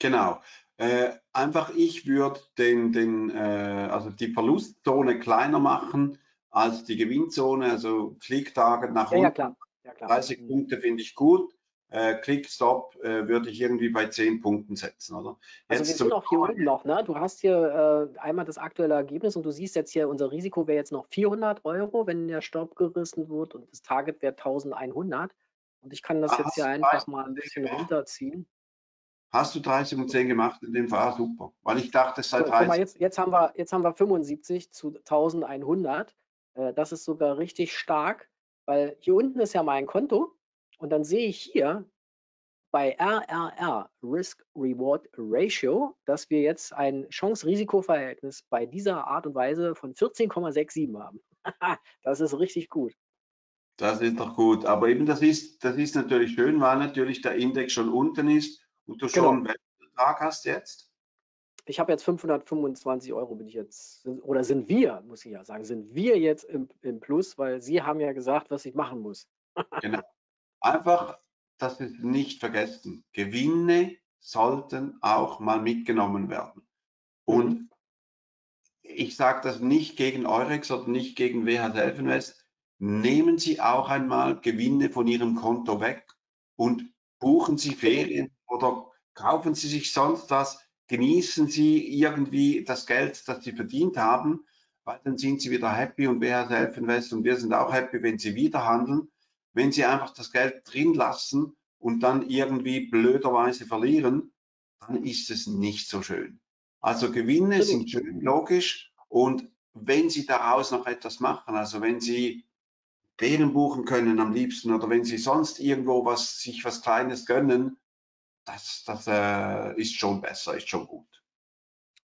Genau. Äh, einfach, ich würde den, den, äh, also die Verlustzone kleiner machen als die Gewinnzone. Also Klicktarget nach Ja, ja, unten. klar. Ja, klar. 30 Mhm. Punkte finde ich gut. Äh, Click-Stop äh, würde ich irgendwie bei 10 Punkten setzen, oder? Also wir Jetzt sind zum- auch hier unten noch, ne? Du hast hier äh, einmal das aktuelle Ergebnis und du siehst jetzt hier, unser Risiko wäre jetzt noch 400 Euro, wenn der Stopp gerissen wird und das Target wäre 1100. Und ich kann das Ah, jetzt hier einfach mal ein bisschen runterziehen. Hast du 30 und 10 gemacht in dem Fall? Ah, super. Weil ich dachte, es sei So, guck mal, 30. jetzt, jetzt, haben wir, jetzt haben wir 75 zu 1100. Äh, das ist sogar richtig stark, weil hier unten ist ja mein Konto und dann sehe ich hier bei RRR, Risk Reward Ratio, dass wir jetzt ein Chance-Risiko-Verhältnis bei dieser Art und Weise von 14,67 haben. das ist richtig gut. Das ist doch gut. Aber eben das ist, das ist natürlich schön, weil natürlich der Index schon unten ist und du schon Genau. welchen Betrag hast jetzt. Ich habe jetzt 525 Euro, bin ich jetzt, oder sind wir, muss ich ja sagen, sind wir jetzt im, im Plus, weil Sie haben ja gesagt, was ich machen muss. Genau. Einfach, das ist nicht vergessen. Gewinne sollten auch mal mitgenommen werden. Und Mhm. ich sage das nicht gegen Eurex oder nicht gegen WH Selfinvest. Nehmen Sie auch einmal Gewinne von Ihrem Konto weg und buchen Sie Ferien oder kaufen Sie sich sonst was. Genießen Sie irgendwie das Geld, das Sie verdient haben, weil dann sind Sie wieder happy und WH Selfinvest und wir sind auch happy, wenn Sie wieder handeln. Wenn Sie einfach das Geld drin lassen und dann irgendwie blöderweise verlieren, dann ist es nicht so schön. Also Gewinne sind schön, logisch. Und wenn Sie daraus noch etwas machen, also wenn Sie Ferien buchen können am liebsten oder wenn Sie sonst irgendwo was, sich was Kleines gönnen, das, das äh, ist schon besser, ist schon gut.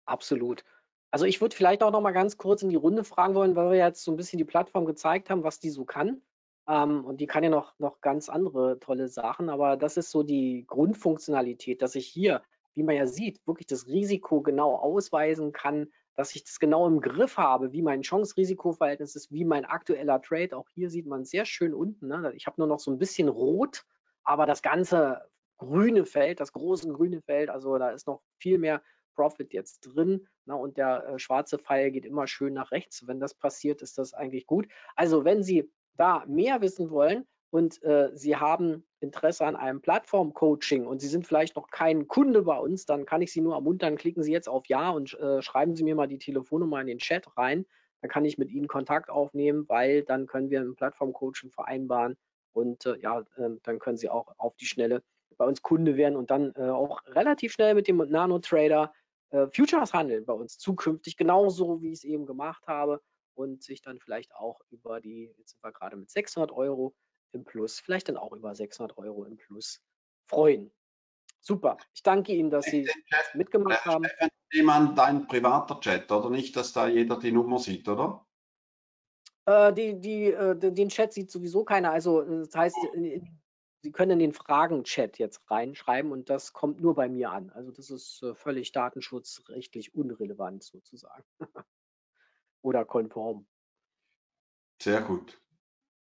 Absolut. Also ich würde vielleicht auch noch mal ganz kurz in die Runde fragen wollen, weil wir jetzt so ein bisschen die Plattform gezeigt haben, was die so kann. Ähm, und die kann ja noch, noch ganz andere tolle Sachen, aber das ist so die Grundfunktionalität, dass ich hier, wie man ja sieht, wirklich das Risiko genau ausweisen kann, dass ich das genau im Griff habe, wie mein Chance-Risiko-Verhältnis ist, wie mein aktueller Trade. Auch hier sieht man sehr schön unten. Ne? Ich habe nur noch so ein bisschen rot, aber das ganze grüne Feld, das große grüne Feld, also da ist noch viel mehr Profit jetzt drin. Ne? Und der äh, schwarze Pfeil geht immer schön nach rechts. Wenn das passiert, ist das eigentlich gut. Also wenn Sie da mehr wissen wollen und äh, Sie haben Interesse an einem Plattform-Coaching und Sie sind vielleicht noch kein Kunde bei uns, dann kann ich Sie nur ermuntern, klicken Sie jetzt auf Ja und äh, schreiben Sie mir mal die Telefonnummer in den Chat rein. Dann kann ich mit Ihnen Kontakt aufnehmen, weil dann können wir ein Plattform-Coaching vereinbaren und äh, ja, ähm, dann können Sie auch auf die Schnelle bei uns Kunde werden und dann äh, auch relativ schnell mit dem Nano-Trader äh, Futures handeln bei uns zukünftig, genauso wie ich es eben gemacht habe und sich dann vielleicht auch über die, jetzt sind wir gerade mit 600 Euro im Plus, vielleicht dann auch über 600 Euro im Plus freuen. Super. Ich danke Ihnen, dass Sie Chat, mitgemacht äh, haben. Jemand dein privater Chat, oder nicht, dass da jeder die Nummer sieht, oder? Äh, die, die, äh, den Chat sieht sowieso keiner. Also das heißt, Sie können in den Fragen-Chat jetzt reinschreiben und das kommt nur bei mir an. Also das ist äh, völlig datenschutzrechtlich unrelevant sozusagen. Oder konform. Sehr gut.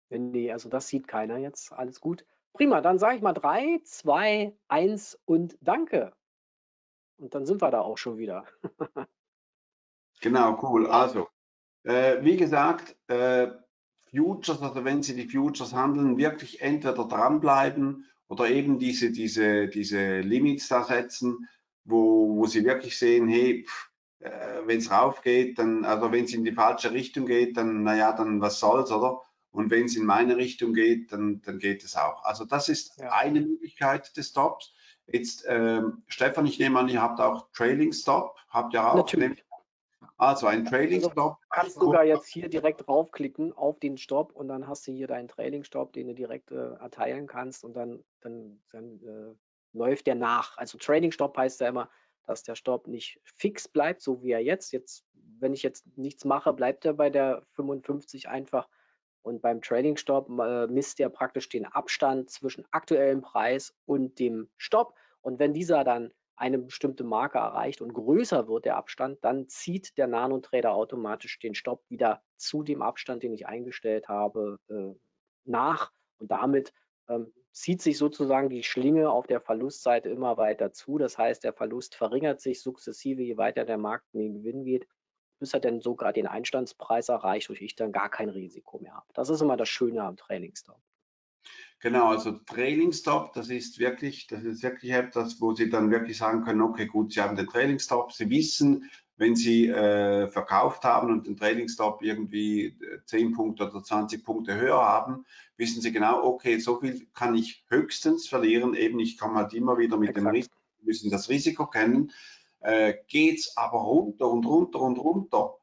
Nee, also das sieht keiner jetzt. Alles gut. Prima, dann sage ich mal 3, 2, 1 und danke. Und dann sind wir da auch schon wieder. genau, cool. Also, äh, wie gesagt, äh, Futures, also wenn Sie die Futures handeln, wirklich entweder dranbleiben oder eben diese, diese, diese Limits da setzen, wo, wo Sie wirklich sehen, hey, äh, wenn es raufgeht, dann, also wenn es in die falsche Richtung geht, dann, naja, dann was soll's, oder? Und wenn es in meine Richtung geht, dann, dann geht es auch. Also das ist ja. eine Möglichkeit des Stops. Jetzt, ähm, Stefan, ich nehme an, ihr habt auch Trailing Stop, habt ihr auch? Natürlich. Also ein Trailing Stop. Also, du kannst sogar jetzt hier direkt draufklicken auf den Stop und dann hast du hier deinen Trailing Stop, den du direkt äh, erteilen kannst und dann, dann, dann äh, läuft der nach. Also Trailing Stop heißt ja immer, dass der Stop nicht fix bleibt, so wie er jetzt. Jetzt, wenn ich jetzt nichts mache, bleibt er bei der 55 einfach und beim Trading Stop äh, misst er praktisch den Abstand zwischen aktuellem Preis und dem Stop. Und wenn dieser dann eine bestimmte Marke erreicht und größer wird der Abstand, dann zieht der Nano-Trader automatisch den Stop wieder zu dem Abstand, den ich eingestellt habe, äh, nach. Und damit ähm, zieht sich sozusagen die Schlinge auf der Verlustseite immer weiter zu. Das heißt, der Verlust verringert sich sukzessive, je weiter der Markt in den Gewinn geht bis er denn sogar den Einstandspreis erreicht, wo ich dann gar kein Risiko mehr habe. Das ist immer das Schöne am Trainingstop. Genau, also Trainingstop, das ist wirklich, das ist wirklich etwas, wo Sie dann wirklich sagen können, okay, gut, Sie haben den Trainingstop, Sie wissen, wenn Sie äh, verkauft haben und den Trainingstop irgendwie 10 äh, Punkte oder 20 Punkte höher haben, wissen Sie genau, okay, so viel kann ich höchstens verlieren. Eben, ich komme halt immer wieder mit Exakt. dem Risiko, müssen das Risiko kennen. Äh, Geht es aber runter und runter und runter,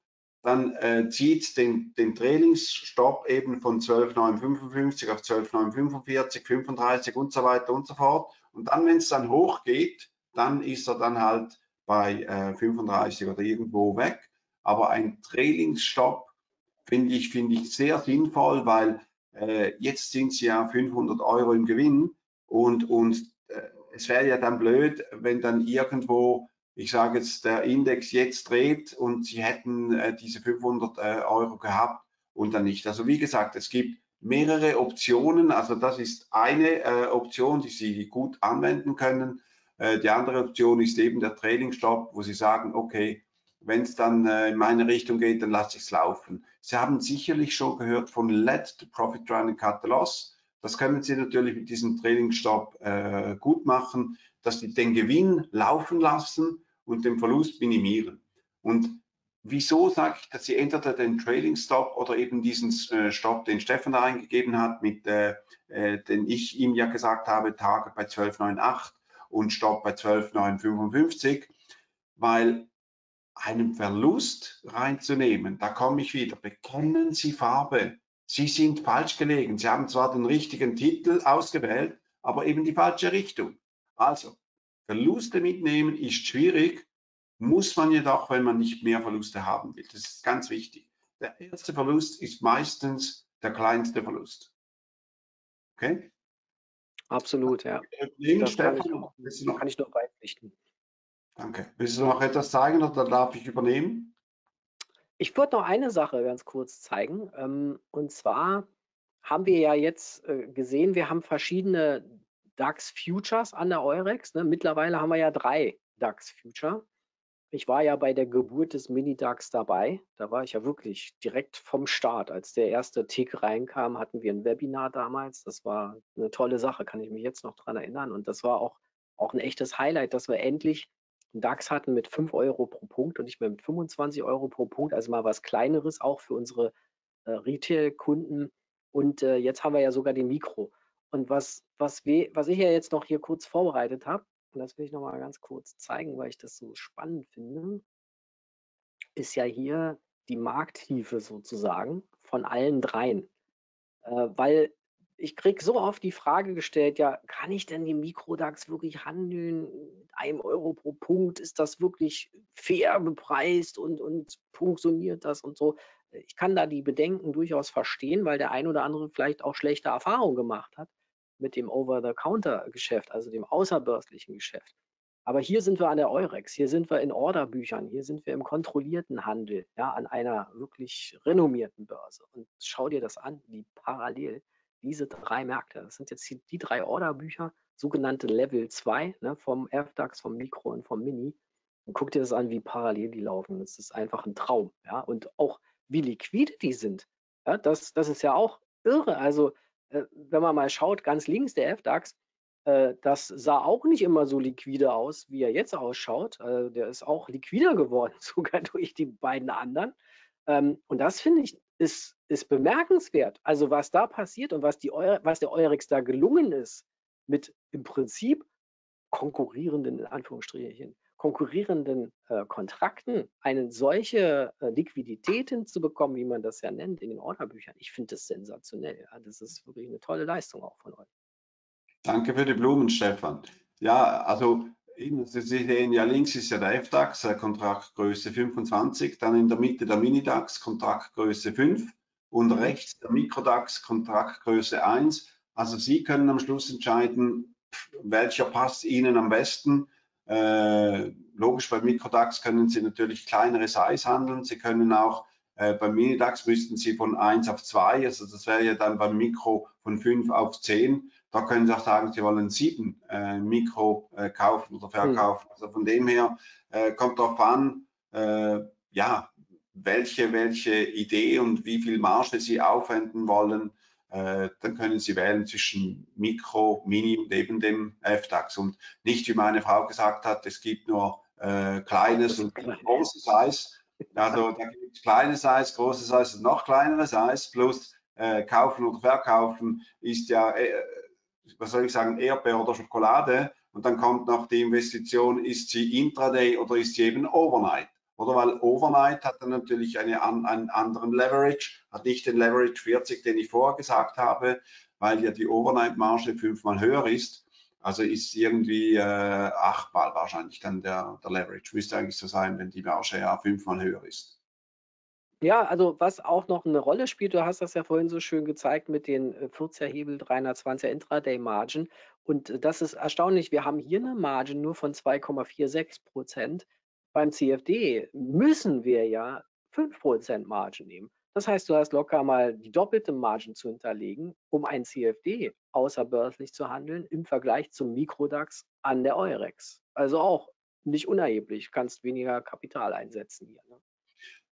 dann äh, zieht den, den Trainingsstopp eben von 12,955 auf 12,945, 35 und so weiter und so fort. Und dann, wenn es dann hochgeht, dann ist er dann halt bei äh, 35 oder irgendwo weg. Aber ein Trainingsstopp finde ich, finde ich sehr sinnvoll, weil äh, jetzt sind sie ja 500 Euro im Gewinn und, und äh, es wäre ja dann blöd, wenn dann irgendwo ich sage jetzt, der Index jetzt dreht und Sie hätten äh, diese 500 äh, Euro gehabt und dann nicht. Also wie gesagt, es gibt mehrere Optionen. Also das ist eine äh, Option, die Sie gut anwenden können. Äh, die andere Option ist eben der Trading Stop, wo Sie sagen, okay, wenn es dann äh, in meine Richtung geht, dann lasse ich es laufen. Sie haben sicherlich schon gehört von Let the Profit Run and Cut the Loss. Das können Sie natürlich mit diesem Trading Stop äh, gut machen, dass Sie den Gewinn laufen lassen und den Verlust minimieren. Und wieso sage ich, dass Sie entweder den Trailing Stop oder eben diesen äh, Stop, den Stefan da eingegeben hat, mit äh, äh, den ich ihm ja gesagt habe, Tage bei 12,98 und Stop bei 12,955, weil einen Verlust reinzunehmen, da komme ich wieder, bekennen Sie Farbe. Sie sind falsch gelegen. Sie haben zwar den richtigen Titel ausgewählt, aber eben die falsche Richtung. Also, Verluste mitnehmen ist schwierig, muss man jedoch, wenn man nicht mehr Verluste haben will. Das ist ganz wichtig. Der erste Verlust ist meistens der kleinste Verlust. Okay? Absolut, ja. Das kann ich, noch, noch, kann ich nur beipflichten. Danke. Willst du noch etwas zeigen oder darf ich übernehmen? Ich würde noch eine Sache ganz kurz zeigen. Ähm, und zwar haben wir ja jetzt äh, gesehen, wir haben verschiedene DAX Futures an der Eurex. Ne? Mittlerweile haben wir ja drei DAX Future. Ich war ja bei der Geburt des Mini-DAX dabei. Da war ich ja wirklich direkt vom Start. Als der erste Tick reinkam, hatten wir ein Webinar damals. Das war eine tolle Sache, kann ich mich jetzt noch daran erinnern. Und das war auch, auch ein echtes Highlight, dass wir endlich einen DAX hatten mit 5 Euro pro Punkt und nicht mehr mit 25 Euro pro Punkt. Also mal was Kleineres auch für unsere äh, Retail-Kunden. Und äh, jetzt haben wir ja sogar den Mikro. Und was, was, wir, was ich ja jetzt noch hier kurz vorbereitet habe, und das will ich noch mal ganz kurz zeigen, weil ich das so spannend finde, ist ja hier die Markttiefe sozusagen von allen dreien. Äh, weil ich kriege so oft die Frage gestellt, ja, kann ich denn die Mikrodax wirklich handeln mit einem Euro pro Punkt? Ist das wirklich fair bepreist und, und funktioniert das und so? Ich kann da die Bedenken durchaus verstehen, weil der ein oder andere vielleicht auch schlechte Erfahrungen gemacht hat mit dem Over-the-Counter-Geschäft, also dem außerbörslichen Geschäft. Aber hier sind wir an der Eurex, hier sind wir in Orderbüchern, hier sind wir im kontrollierten Handel, ja, an einer wirklich renommierten Börse. Und schau dir das an, wie parallel diese drei Märkte, das sind jetzt die, drei Orderbücher, sogenannte Level 2, ne, vom FDAX, vom Mikro und vom Mini. Und guck dir das an, wie parallel die laufen. Das ist einfach ein Traum, ja. Und auch wie liquide die sind. Ja, das, das ist ja auch irre. Also, wenn man mal schaut, ganz links der FDAX, äh, das sah auch nicht immer so liquide aus, wie er jetzt ausschaut. Äh, der ist auch liquider geworden, sogar durch die beiden anderen. Ähm, und das finde ich ist, ist bemerkenswert. Also was da passiert und was, die was der Eurex da gelungen ist, mit im Prinzip konkurrierenden, in Anführungsstrichen, konkurrierenden äh, Kontrakten eine solche äh, Liquidität hinzubekommen, wie man das ja nennt in den Orderbüchern. Ich finde das sensationell. Ja. Das ist wirklich eine tolle Leistung auch von euch. Danke für die Blumen, Stefan. Ja, also Sie sehen ja links ist ja der FDAX, Kontraktgröße 25, dann in der Mitte der Minidax, Kontraktgröße 5 und rechts der Mikrodax, Kontraktgröße 1. Also Sie können am Schluss entscheiden, welcher passt Ihnen am besten. Äh, logisch, bei Mikrodax können Sie natürlich kleinere Size handeln. Sie können auch äh, beim Minidax müssten Sie von 1 auf 2, also das wäre ja dann beim Mikro von 5 auf 10. Da können Sie auch sagen, Sie wollen 7 äh, Mikro äh, kaufen oder verkaufen. Mhm. Also von dem her äh, kommt darauf an, äh, ja, welche, welche Idee und wie viel Marge Sie aufwenden wollen. Äh, dann können Sie wählen zwischen Mikro, Mini und eben dem FDAX. Und nicht, wie meine Frau gesagt hat, es gibt nur kleines und großes Size also da gibt es kleine Size, große Size und noch kleinere Size plus äh, kaufen oder verkaufen ist ja, äh, was soll ich sagen, Erdbeer oder Schokolade. Und dann kommt noch die Investition, ist sie Intraday oder ist sie eben Overnight? Oder weil Overnight hat dann natürlich eine, einen anderen Leverage, hat nicht den Leverage 40, den ich vorher gesagt habe, weil ja die Overnight-Marge fünfmal höher ist. Also ist irgendwie äh, achtmal wahrscheinlich dann der, der Leverage. Müsste eigentlich so sein, wenn die Marge ja fünfmal höher ist. Ja, also was auch noch eine Rolle spielt, du hast das ja vorhin so schön gezeigt mit den 40er äh, Hebel 320er Intraday Margin. Und äh, das ist erstaunlich. Wir haben hier eine Margin nur von 2,46 Prozent. Beim CFD müssen wir ja 5 Prozent Margin nehmen. Das heißt, du hast locker mal die doppelte Margin zu hinterlegen, um ein CFD außerbörslich zu handeln im Vergleich zum Mikrodax an der Eurex. Also auch nicht unerheblich, kannst weniger Kapital einsetzen hier. Ne?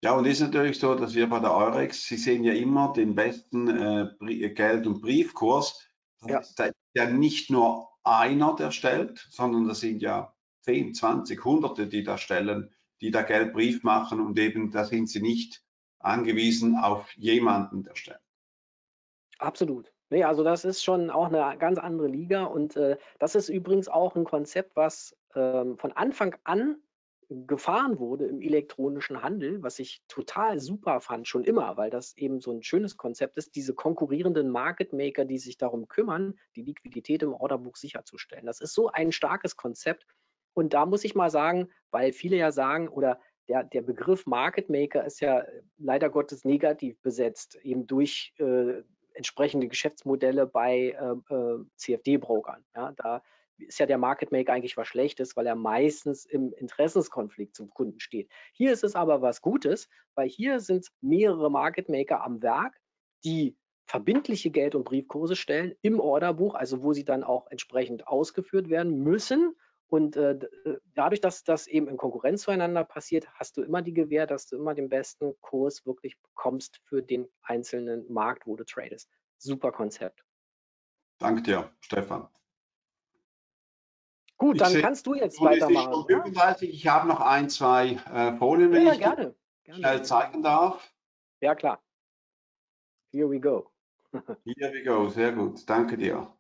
Ja, und ist natürlich so, dass wir bei der Eurex, Sie sehen ja immer den besten äh, Geld- und Briefkurs. Ja. ist ja nicht nur einer, der stellt, sondern das sind ja 10, 20, Hunderte, die da stellen, die da Geldbrief machen und eben da sind sie nicht angewiesen auf jemanden der stellt. Absolut. Nee, also das ist schon auch eine ganz andere Liga und äh, das ist übrigens auch ein Konzept, was ähm, von Anfang an gefahren wurde im elektronischen Handel, was ich total super fand, schon immer, weil das eben so ein schönes Konzept ist, diese konkurrierenden Market Maker, die sich darum kümmern, die Liquidität im Orderbuch sicherzustellen. Das ist so ein starkes Konzept. Und da muss ich mal sagen, weil viele ja sagen, oder der, der Begriff Market Maker ist ja leider Gottes negativ besetzt, eben durch äh, entsprechende Geschäftsmodelle bei äh, äh CFD-Brokern. Ja, da ist ja der Market Maker eigentlich was Schlechtes, weil er meistens im Interessenskonflikt zum Kunden steht. Hier ist es aber was Gutes, weil hier sind mehrere Market Maker am Werk, die verbindliche Geld- und Briefkurse stellen im Orderbuch, also wo sie dann auch entsprechend ausgeführt werden müssen und äh, äh, dadurch, dass das eben in Konkurrenz zueinander passiert, hast du immer die Gewähr, dass du immer den besten Kurs wirklich bekommst für den einzelnen Markt, wo du tradest. Super Konzept. Danke dir, Stefan. Gut, ich dann sehe, kannst du jetzt weitermachen. Ich, ich habe noch ein, zwei äh, Folien, wenn ja, ich gerne, gerne. schnell zeigen darf. Ja, klar. Here we go. Here we go, sehr gut. Danke dir.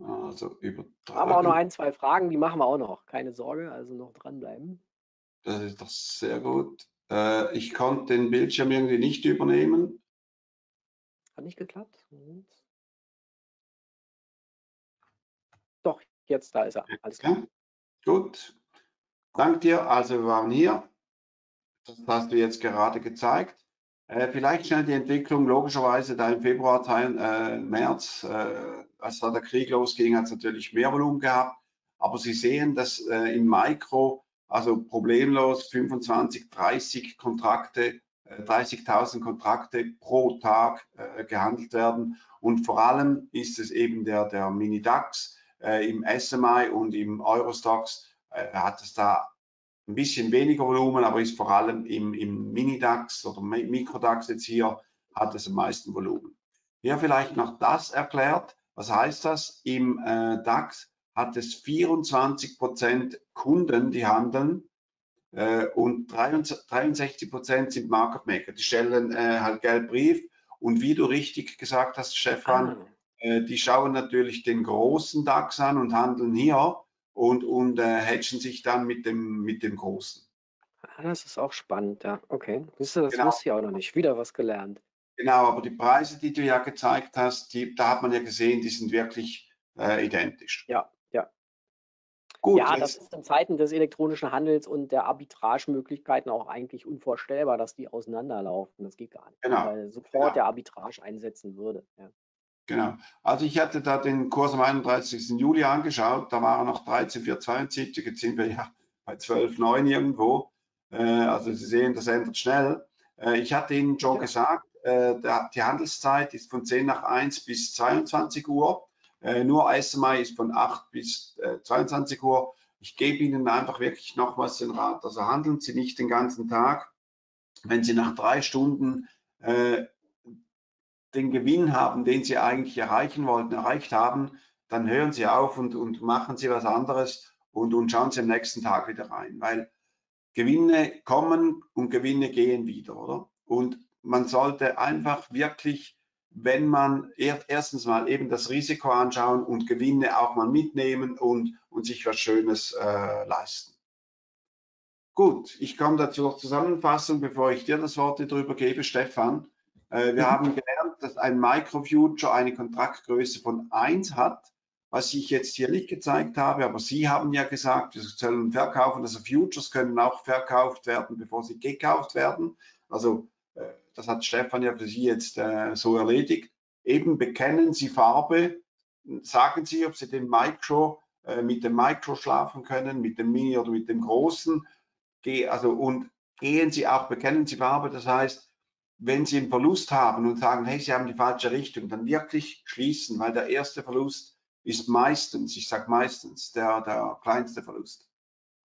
Ah, also über drei. Haben wir auch noch ein, zwei Fragen, die machen wir auch noch. Keine Sorge, also noch dranbleiben. Das ist doch sehr gut. Äh, ich konnte den Bildschirm irgendwie nicht übernehmen. Hat nicht geklappt. Moment. Doch, jetzt da ist er. Alles klar. Okay. Gut. Dank dir. Also wir waren hier. Das hast du jetzt gerade gezeigt. Äh, vielleicht schnell die Entwicklung, logischerweise da im Februar, Teil, äh, März, äh, als da der Krieg losging, hat es natürlich mehr Volumen gehabt. Aber Sie sehen, dass äh, im Micro, also problemlos 25, 30 Kontrakte, 30.000 äh, Kontrakte pro Tag äh, gehandelt werden. Und vor allem ist es eben der, der Mini-DAX im SMI und im Eurostox hat es da ein bisschen weniger Volumen, aber ist vor allem im, im Mini-DAX oder Mikro-DAX jetzt hier, hat es am meisten Volumen. Hier vielleicht noch das erklärt. Was heißt das? Im äh, DAX hat es 24 Prozent Kunden, die handeln äh, und 63 Prozent sind Market Maker. Die stellen äh, halt Geldbrief und wie du richtig gesagt hast, Stefan, ah. äh, die schauen natürlich den großen DAX an und handeln hier und, und äh, hedgen sich dann mit dem, mit dem Großen. Ah, das ist auch spannend, ja. Okay. Das, das genau. wusste ich auch noch nicht. Wieder was gelernt. Genau, aber die Preise, die du ja gezeigt hast, die, da hat man ja gesehen, die sind wirklich äh, identisch. Ja, ja. Gut, ja, das ist in Zeiten des elektronischen Handels und der Arbitragemöglichkeiten auch eigentlich unvorstellbar, dass die auseinanderlaufen. Das geht gar nicht, genau. weil sofort genau. der Arbitrage einsetzen würde. Ja. Genau. Also ich hatte da den Kurs am 31. Juli angeschaut, da waren noch 13,472, jetzt sind wir ja bei 12,9 irgendwo. Äh, also Sie sehen, das ändert schnell. Äh, ich hatte Ihnen schon gesagt, äh, die Handelszeit ist von 10 nach 1 bis 22 Uhr. Nur SMI ist von 8 bis 22 Uhr. Ich gebe Ihnen einfach wirklich nochmals den Rat. Also handeln Sie nicht den ganzen Tag. Wenn Sie nach drei Stunden den Gewinn haben, den Sie eigentlich erreichen wollten, erreicht haben, dann hören Sie auf und, und machen Sie was anderes und, und schauen Sie am nächsten Tag wieder rein, weil Gewinne kommen und Gewinne gehen wieder, oder? Und man sollte einfach wirklich, wenn man erstens mal eben das Risiko anschauen und Gewinne auch mal mitnehmen und, und sich was Schönes äh, leisten. Gut, ich komme dazu zur Zusammenfassung, bevor ich dir das Wort darüber gebe, Stefan. Äh, wir mhm. haben gelernt, dass ein Microfuture eine Kontraktgröße von 1 hat, was ich jetzt hier nicht gezeigt habe, aber Sie haben ja gesagt, wir sollen verkaufen, also Futures können auch verkauft werden, bevor sie gekauft werden. Also äh, das hat Stefan ja für Sie jetzt äh, so erledigt. Eben bekennen Sie Farbe, sagen Sie, ob Sie den Micro mit dem Micro schlafen können, mit dem Mini oder mit dem Großen. Also und gehen Sie auch, bekennen Sie Farbe, das heißt, wenn Sie einen Verlust haben und sagen, hey, Sie haben die falsche Richtung, dann wirklich schließen, weil der erste Verlust ist meistens, ich sage meistens, der, der kleinste Verlust.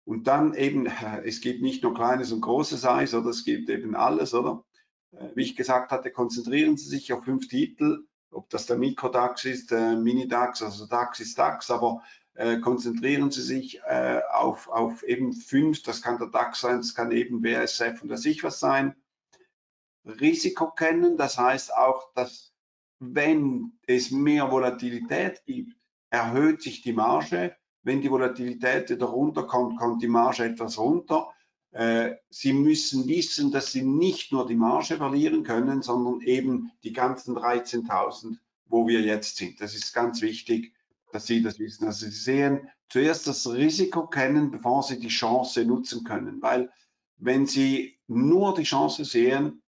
Und dann eben, es gibt nicht nur kleines und großes Eis, oder es gibt eben alles, oder? Äh, wie ich gesagt hatte, konzentrieren Sie sich auf fünf Titel, ob das der Mikro-DAX ist, der Mini-DAX, also DAX ist DAX, aber äh, konzentrieren Sie sich äh, auf, auf eben fünf, das kann der DAX sein, das kann eben BSF und das ich was sein Risiko kennen. Das heißt auch, dass wenn es mehr Volatilität gibt, erhöht sich die Marge. Wenn die Volatilität wieder runterkommt, kommt die Marge etwas runter. Äh, sie müssen wissen, dass Sie nicht nur die Marge verlieren können, sondern eben die ganzen 13.000, wo wir jetzt sind. Das ist ganz wichtig, dass Sie das wissen. Also Sie sehen zuerst das Risiko kennen, bevor Sie die Chance nutzen können. Weil wenn Sie nur die Chance sehen,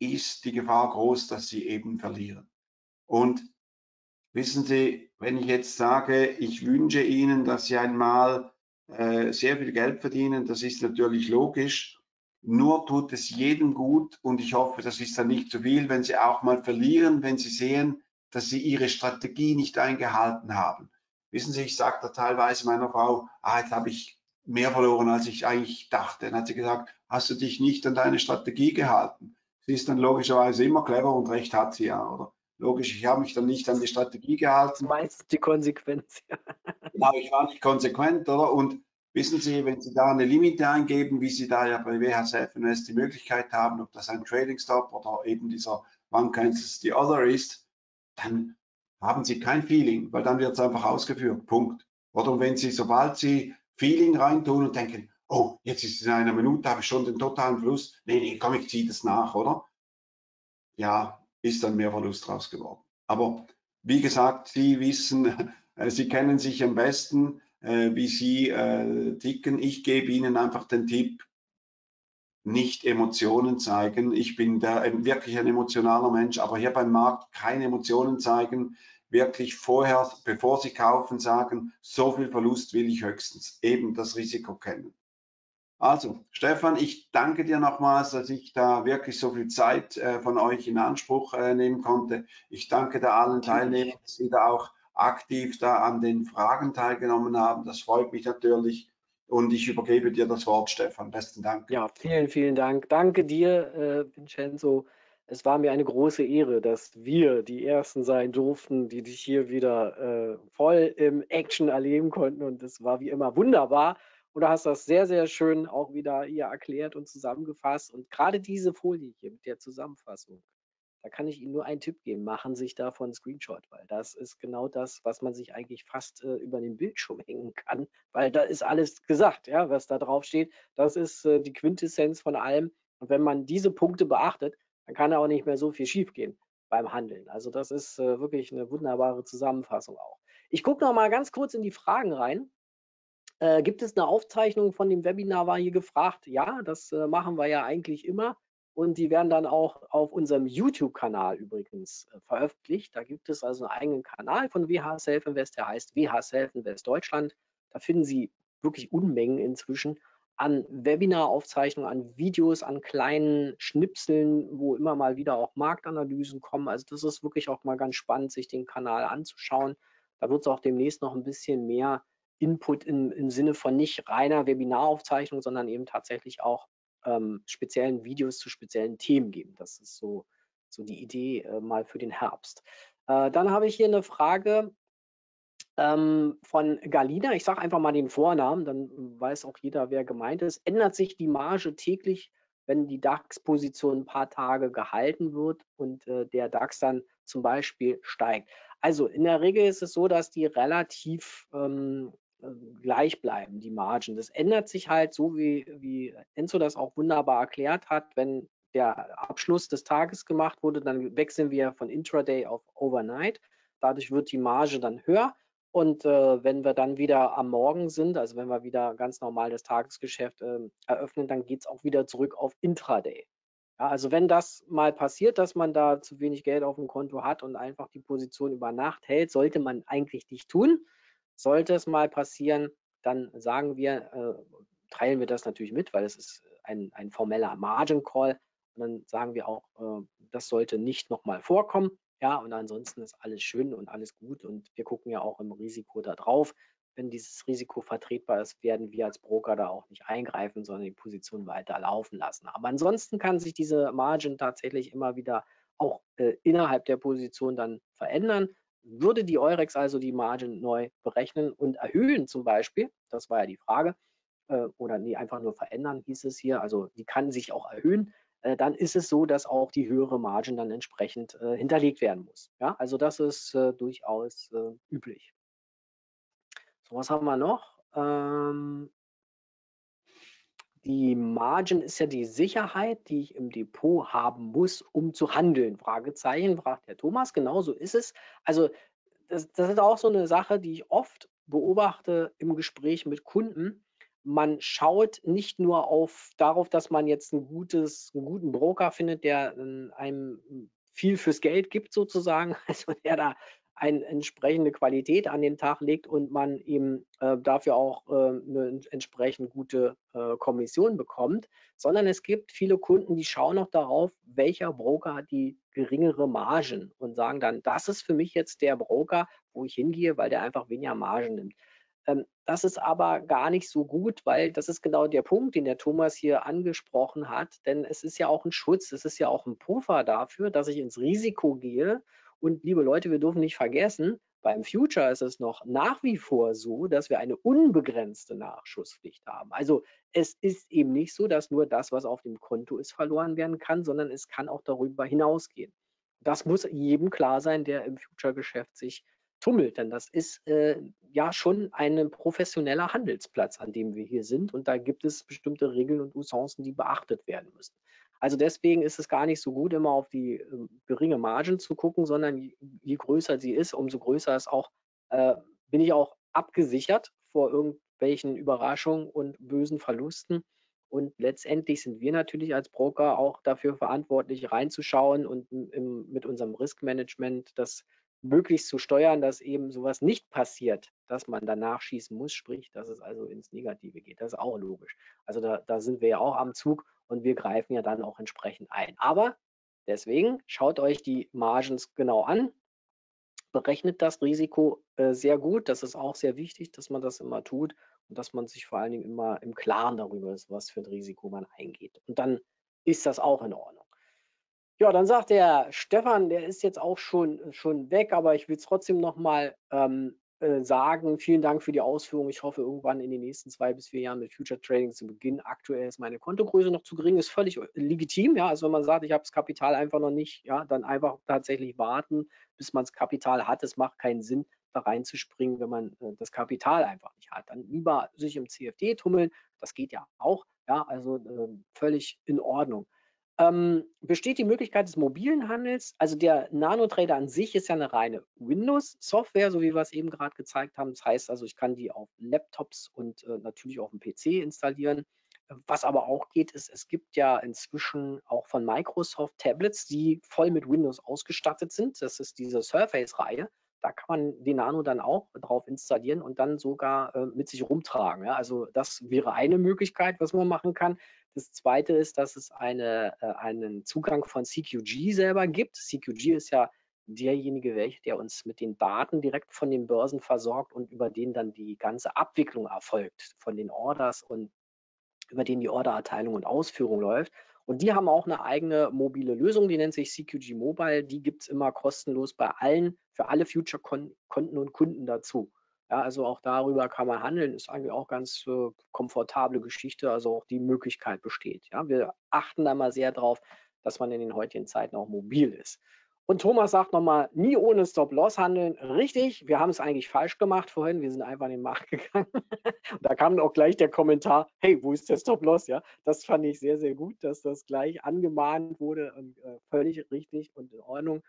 ist die Gefahr groß, dass sie eben verlieren. Und wissen Sie, wenn ich jetzt sage, ich wünsche Ihnen, dass Sie einmal äh, sehr viel Geld verdienen, das ist natürlich logisch. Nur tut es jedem gut und ich hoffe, das ist dann nicht zu viel, wenn Sie auch mal verlieren, wenn Sie sehen, dass Sie Ihre Strategie nicht eingehalten haben. Wissen Sie, ich sage da teilweise meiner Frau, ah, jetzt habe ich mehr verloren, als ich eigentlich dachte. Dann hat sie gesagt, hast du dich nicht an deine Strategie gehalten? Sie ist dann logischerweise immer clever und recht hat sie ja, oder? Logisch, ich habe mich dann nicht an die Strategie gehalten. Meist die Konsequenz. Genau, ich war nicht konsequent, oder? Und wissen Sie, wenn Sie da eine Limite eingeben, wie Sie da ja bei WHSFNS die Möglichkeit haben, ob das ein Trading Stop oder eben dieser One Cancels the Other ist, dann haben Sie kein Feeling, weil dann wird es einfach ausgeführt. Punkt. Oder wenn Sie, sobald Sie Feeling reintun und denken, oh, jetzt ist es in einer Minute, habe ich schon den totalen Verlust. Nee, nee, komm, ich ziehe das nach, oder? Ja, ist dann mehr Verlust draus geworden. Aber wie gesagt, Sie wissen, Äh, Sie kennen sich am besten, äh, wie Sie äh, ticken. Ich gebe Ihnen einfach den Tipp, nicht Emotionen zeigen. Ich bin da wirklich ein emotionaler Mensch, aber hier beim Markt keine Emotionen zeigen. Wirklich vorher, bevor Sie kaufen, sagen, so viel Verlust will ich höchstens. Eben das Risiko kennen. Also, Stefan, ich danke dir nochmals, dass ich da wirklich so viel Zeit äh, von euch in Anspruch äh, nehmen konnte. Ich danke da allen Teilnehmern, dass sie da auch aktiv da an den Fragen teilgenommen haben. Das freut mich natürlich. Und ich übergebe dir das Wort, Stefan. Besten Dank. Ja, vielen, vielen Dank. Danke dir, äh, Vincenzo. Es war mir eine große Ehre, dass wir die Ersten sein durften, die dich hier wieder äh, voll im Action erleben konnten. Und es war wie immer wunderbar. Und du hast das sehr, sehr schön auch wieder hier erklärt und zusammengefasst. Und gerade diese Folie hier mit der Zusammenfassung, da kann ich Ihnen nur einen Tipp geben. Machen Sie sich davon einen Screenshot, weil das ist genau das, was man sich eigentlich fast äh, über den Bildschirm hängen kann, weil da ist alles gesagt, ja, was da drauf steht. Das ist äh, die Quintessenz von allem. Und wenn man diese Punkte beachtet, dann kann auch nicht mehr so viel schiefgehen beim Handeln. Also das ist äh, wirklich eine wunderbare Zusammenfassung auch. Ich gucke noch mal ganz kurz in die Fragen rein. Äh, gibt es eine Aufzeichnung von dem Webinar, war hier gefragt. Ja, das äh, machen wir ja eigentlich immer. Und die werden dann auch auf unserem YouTube-Kanal übrigens äh, veröffentlicht. Da gibt es also einen eigenen Kanal von WH Self Invest, der heißt WH Self Invest Deutschland. Da finden Sie wirklich Unmengen inzwischen an Webinaraufzeichnungen, an Videos, an kleinen Schnipseln, wo immer mal wieder auch Marktanalysen kommen. Also das ist wirklich auch mal ganz spannend, sich den Kanal anzuschauen. Da wird es auch demnächst noch ein bisschen mehr Input im, im Sinne von nicht reiner Webinaraufzeichnung, sondern eben tatsächlich auch ähm, speziellen Videos zu speziellen Themen geben. Das ist so, so die Idee äh, mal für den Herbst. Äh, dann habe ich hier eine Frage ähm, von Galina. Ich sage einfach mal den Vornamen, dann weiß auch jeder, wer gemeint ist. Ändert sich die Marge täglich, wenn die DAX-Position ein paar Tage gehalten wird und äh, der DAX dann zum Beispiel steigt? Also in der Regel ist es so, dass die relativ ähm, gleich bleiben, die Margen. Das ändert sich halt so, wie, wie Enzo das auch wunderbar erklärt hat. Wenn der Abschluss des Tages gemacht wurde, dann wechseln wir von Intraday auf Overnight. Dadurch wird die Marge dann höher. Und äh, wenn wir dann wieder am Morgen sind, also wenn wir wieder ganz normal das Tagesgeschäft äh, eröffnen, dann geht es auch wieder zurück auf Intraday. Ja, also wenn das mal passiert, dass man da zu wenig Geld auf dem Konto hat und einfach die Position über Nacht hält, sollte man eigentlich nicht tun. Sollte es mal passieren, dann sagen wir, äh, teilen wir das natürlich mit, weil es ist ein, ein formeller Margin Call. Und dann sagen wir auch, äh, das sollte nicht nochmal vorkommen. Ja, und ansonsten ist alles schön und alles gut. Und wir gucken ja auch im Risiko da drauf. Wenn dieses Risiko vertretbar ist, werden wir als Broker da auch nicht eingreifen, sondern die Position weiter laufen lassen. Aber ansonsten kann sich diese Margin tatsächlich immer wieder auch äh, innerhalb der Position dann verändern. Würde die Eurex also die Margin neu berechnen und erhöhen zum Beispiel, das war ja die Frage, äh, oder nee, einfach nur verändern, hieß es hier, also die kann sich auch erhöhen, äh, dann ist es so, dass auch die höhere Margin dann entsprechend äh, hinterlegt werden muss. Ja, also das ist äh, durchaus äh, üblich. So, was haben wir noch? Ähm, die Margin ist ja die Sicherheit, die ich im Depot haben muss, um zu handeln. Fragezeichen, fragt Herr Thomas. Genau so ist es. Also das, das ist auch so eine Sache, die ich oft beobachte im Gespräch mit Kunden. Man schaut nicht nur auf darauf, dass man jetzt ein gutes, einen guten Broker findet, der einem viel fürs Geld gibt sozusagen, also der da eine entsprechende Qualität an den Tag legt und man eben äh, dafür auch äh, eine entsprechend gute äh, Kommission bekommt, sondern es gibt viele Kunden, die schauen noch darauf, welcher Broker hat die geringere Margen und sagen dann, das ist für mich jetzt der Broker, wo ich hingehe, weil der einfach weniger Margen nimmt. Ähm, das ist aber gar nicht so gut, weil das ist genau der Punkt, den der Thomas hier angesprochen hat, denn es ist ja auch ein Schutz, es ist ja auch ein Puffer dafür, dass ich ins Risiko gehe und liebe Leute, wir dürfen nicht vergessen, beim Future ist es noch nach wie vor so, dass wir eine unbegrenzte Nachschusspflicht haben. Also es ist eben nicht so, dass nur das, was auf dem Konto ist, verloren werden kann, sondern es kann auch darüber hinausgehen. Das muss jedem klar sein, der im Future-Geschäft sich tummelt, denn das ist äh, ja schon ein professioneller Handelsplatz, an dem wir hier sind und da gibt es bestimmte Regeln und Usancen, die beachtet werden müssen. Also deswegen ist es gar nicht so gut, immer auf die äh, geringe Margin zu gucken, sondern je, je, größer sie ist, umso größer ist auch äh, bin ich auch abgesichert vor irgendwelchen Überraschungen und bösen Verlusten. Und letztendlich sind wir natürlich als Broker auch dafür verantwortlich, reinzuschauen und im, mit unserem Riskmanagement das möglichst zu steuern, dass eben sowas nicht passiert, dass man danach schießen muss, sprich, dass es also ins Negative geht. Das ist auch logisch. Also da, da sind wir ja auch am Zug und wir greifen ja dann auch entsprechend ein. Aber deswegen schaut euch die Margens genau an, berechnet das Risiko äh, sehr gut. Das ist auch sehr wichtig, dass man das immer tut und dass man sich vor allen Dingen immer im Klaren darüber ist, was für ein Risiko man eingeht. Und dann ist das auch in Ordnung. Ja, dann sagt der Stefan, der ist jetzt auch schon, schon weg, aber ich will es trotzdem nochmal ähm, äh, sagen, vielen Dank für die Ausführung. Ich hoffe, irgendwann in den nächsten zwei bis vier Jahren mit Future Trading zu beginnen. Aktuell ist meine Kontogröße noch zu gering, ist völlig äh, legitim. Ja, also wenn man sagt, ich habe das Kapital einfach noch nicht, ja, dann einfach tatsächlich warten, bis man das Kapital hat. Es macht keinen Sinn, da reinzuspringen, wenn man äh, das Kapital einfach nicht hat. Dann lieber sich im CFD tummeln. Das geht ja auch. Ja, also äh, völlig in Ordnung. Ähm, besteht die Möglichkeit des mobilen Handels? Also der Nano-Trader an sich ist ja eine reine Windows-Software, so wie wir es eben gerade gezeigt haben. Das heißt also, ich kann die auf Laptops und äh, natürlich auf dem PC installieren. Was aber auch geht, ist, es gibt ja inzwischen auch von Microsoft Tablets, die voll mit Windows ausgestattet sind. Das ist diese Surface-Reihe. Da kann man den Nano dann auch drauf installieren und dann sogar äh, mit sich rumtragen. Ja? Also das wäre eine Möglichkeit, was man machen kann. Das zweite ist, dass es eine, äh, einen Zugang von CQG selber gibt. CQG ist ja derjenige, welcher, der uns mit den Daten direkt von den Börsen versorgt und über den dann die ganze Abwicklung erfolgt von den Orders und über den die Ordererteilung und Ausführung läuft. Und die haben auch eine eigene mobile Lösung, die nennt sich CQG Mobile. Die gibt es immer kostenlos bei allen, für alle Future-Konten und Kunden dazu. Ja, also auch darüber kann man handeln, ist eigentlich auch ganz äh, komfortable Geschichte, also auch die Möglichkeit besteht. Ja, wir achten da mal sehr drauf, dass man in den heutigen Zeiten auch mobil ist. Und Thomas sagt nochmal, nie ohne Stop-Loss handeln. Richtig, wir haben es eigentlich falsch gemacht vorhin. Wir sind einfach in den Markt gegangen. da kam auch gleich der Kommentar, hey, wo ist der Stop-Loss? Ja, das fand ich sehr, sehr gut, dass das gleich angemahnt wurde und äh, völlig richtig und in Ordnung.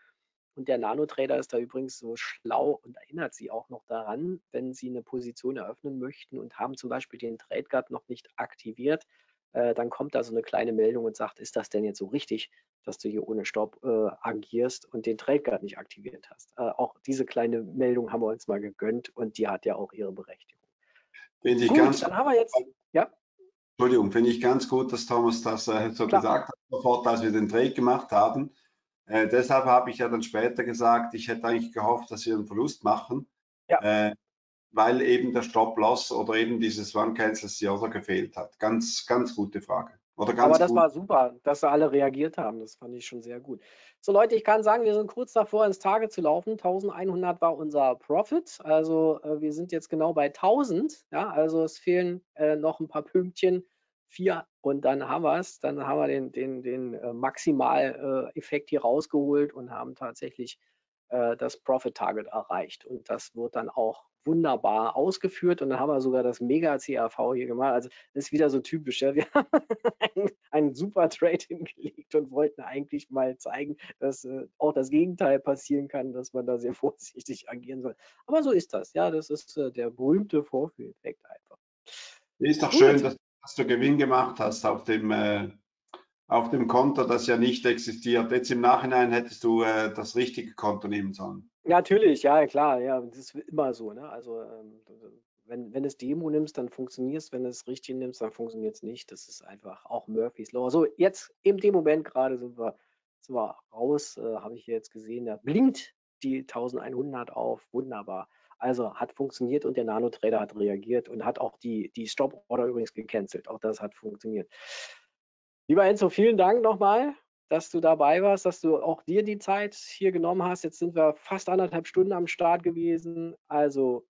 Und der Nano-Trader ist da übrigens so schlau und erinnert Sie auch noch daran, wenn Sie eine Position eröffnen möchten und haben zum Beispiel den Trade Guard noch nicht aktiviert, äh, dann kommt da so eine kleine Meldung und sagt, ist das denn jetzt so richtig, dass du hier ohne Stopp äh, agierst und den Trade Guard nicht aktiviert hast? Äh, auch diese kleine Meldung haben wir uns mal gegönnt und die hat ja auch ihre Berechtigung. Finde ich gut, ganz dann haben wir jetzt, ja. Entschuldigung, finde ich ganz gut, dass Thomas das äh, so Klar. gesagt hat, sofort, als wir den Trade gemacht haben. Äh, deshalb habe ich ja dann später gesagt, ich hätte eigentlich gehofft, dass wir einen Verlust machen, ja. äh, weil eben der Stop-Loss oder eben dieses One Cancels the Other gefehlt hat. Ganz, ganz gute Frage. Aber das gut. war super, dass sie alle reagiert haben. Das fand ich schon sehr gut. So Leute, ich kann sagen, wir sind kurz davor, ins Tage zu laufen. 1100 war unser Profit. Also äh, wir sind jetzt genau bei 1000. Ja, also es fehlen äh, noch ein paar Pünktchen vier und dann haben wir es, dann haben wir den, den, den äh, Maximaleffekt hier rausgeholt und haben tatsächlich äh, das Profit Target erreicht. Und das wird dann auch wunderbar ausgeführt und dann haben wir sogar das Mega CAV hier gemacht. Also das ist wieder so typisch. Ja. Wir haben einen, einen, super Trade hingelegt und wollten eigentlich mal zeigen, dass äh, auch das Gegenteil passieren kann, dass man da sehr vorsichtig agieren soll. Aber so ist das. Ja, das ist äh, der berühmte Vorführeffekt einfach. Ist doch Gut. schön, dass dass du Gewinn gemacht hast auf dem, äh, auf dem Konto, das ja nicht existiert. Jetzt im Nachhinein hättest du äh, das richtige Konto nehmen sollen. Natürlich, ja, klar, ja, das ist immer so. Ne? Also ähm, wenn, wenn es Demo nimmst, dann funktioniert es, wenn es richtig nimmst, dann funktioniert es nicht. Das ist einfach auch Murphy's Law. So, jetzt in dem Moment gerade sind wir, sind raus, äh, habe ich jetzt gesehen, da blinkt die 1100 auf, wunderbar. Also hat funktioniert und der Nano-Trader hat reagiert und hat auch die, die Stop-Order übrigens gecancelt. Auch das hat funktioniert. Lieber Enzo, vielen Dank nochmal, dass du dabei warst, dass du auch dir die Zeit hier genommen hast. Jetzt sind wir fast anderthalb Stunden am Start gewesen. Also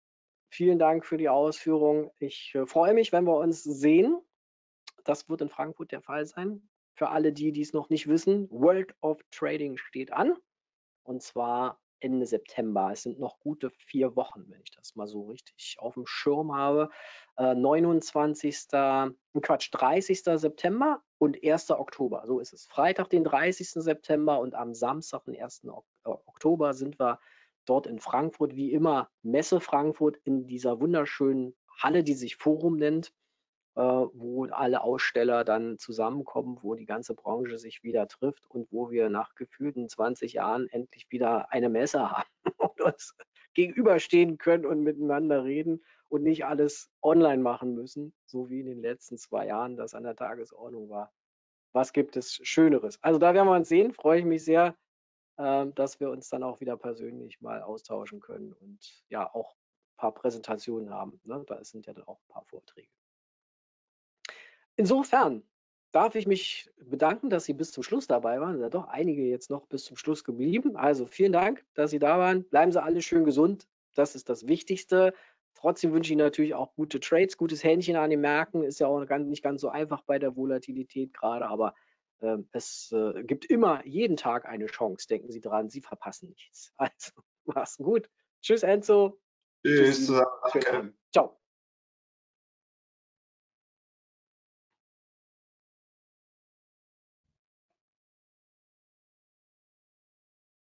vielen Dank für die Ausführung. Ich äh, freue mich, wenn wir uns sehen. Das wird in Frankfurt der Fall sein. Für alle die, die es noch nicht wissen, World of Trading steht an. Und zwar Ende September. Es sind noch gute vier Wochen, wenn ich das mal so richtig auf dem Schirm habe. Äh, 29. Quatsch, 30. September und 1. Oktober. So ist es. Freitag, den 30. September und am Samstag, den 1. Oktober, sind wir dort in Frankfurt, wie immer Messe Frankfurt in dieser wunderschönen Halle, die sich Forum nennt, äh, wo alle Aussteller dann zusammenkommen, wo die ganze Branche sich wieder trifft und wo wir nach gefühlten 20 Jahren endlich wieder eine Messe haben und uns gegenüberstehen können und miteinander reden und nicht alles online machen müssen, so wie in den letzten zwei Jahren das an der Tagesordnung war. Was gibt es Schöneres? Also da werden wir uns sehen, freue ich mich sehr, äh, dass wir uns dann auch wieder persönlich mal austauschen können und ja auch ein paar Präsentationen haben. Ne? Da sind ja dann auch ein paar Vorträge. Insofern darf ich mich bedanken, dass Sie bis zum Schluss dabei waren. sind ja doch einige jetzt noch bis zum Schluss geblieben. Also vielen Dank, dass Sie da waren. Bleiben Sie alle schön gesund. Das ist das Wichtigste. Trotzdem wünsche ich Ihnen natürlich auch gute Trades, gutes Händchen an den Märkten. Ist ja auch nicht ganz so einfach bei der Volatilität gerade, aber äh, es äh, gibt immer jeden Tag eine Chance. Denken Sie dran, Sie verpassen nichts. Also, mach's gut. Tschüss, Enzo. Tschüss. Tschüss. Ciao.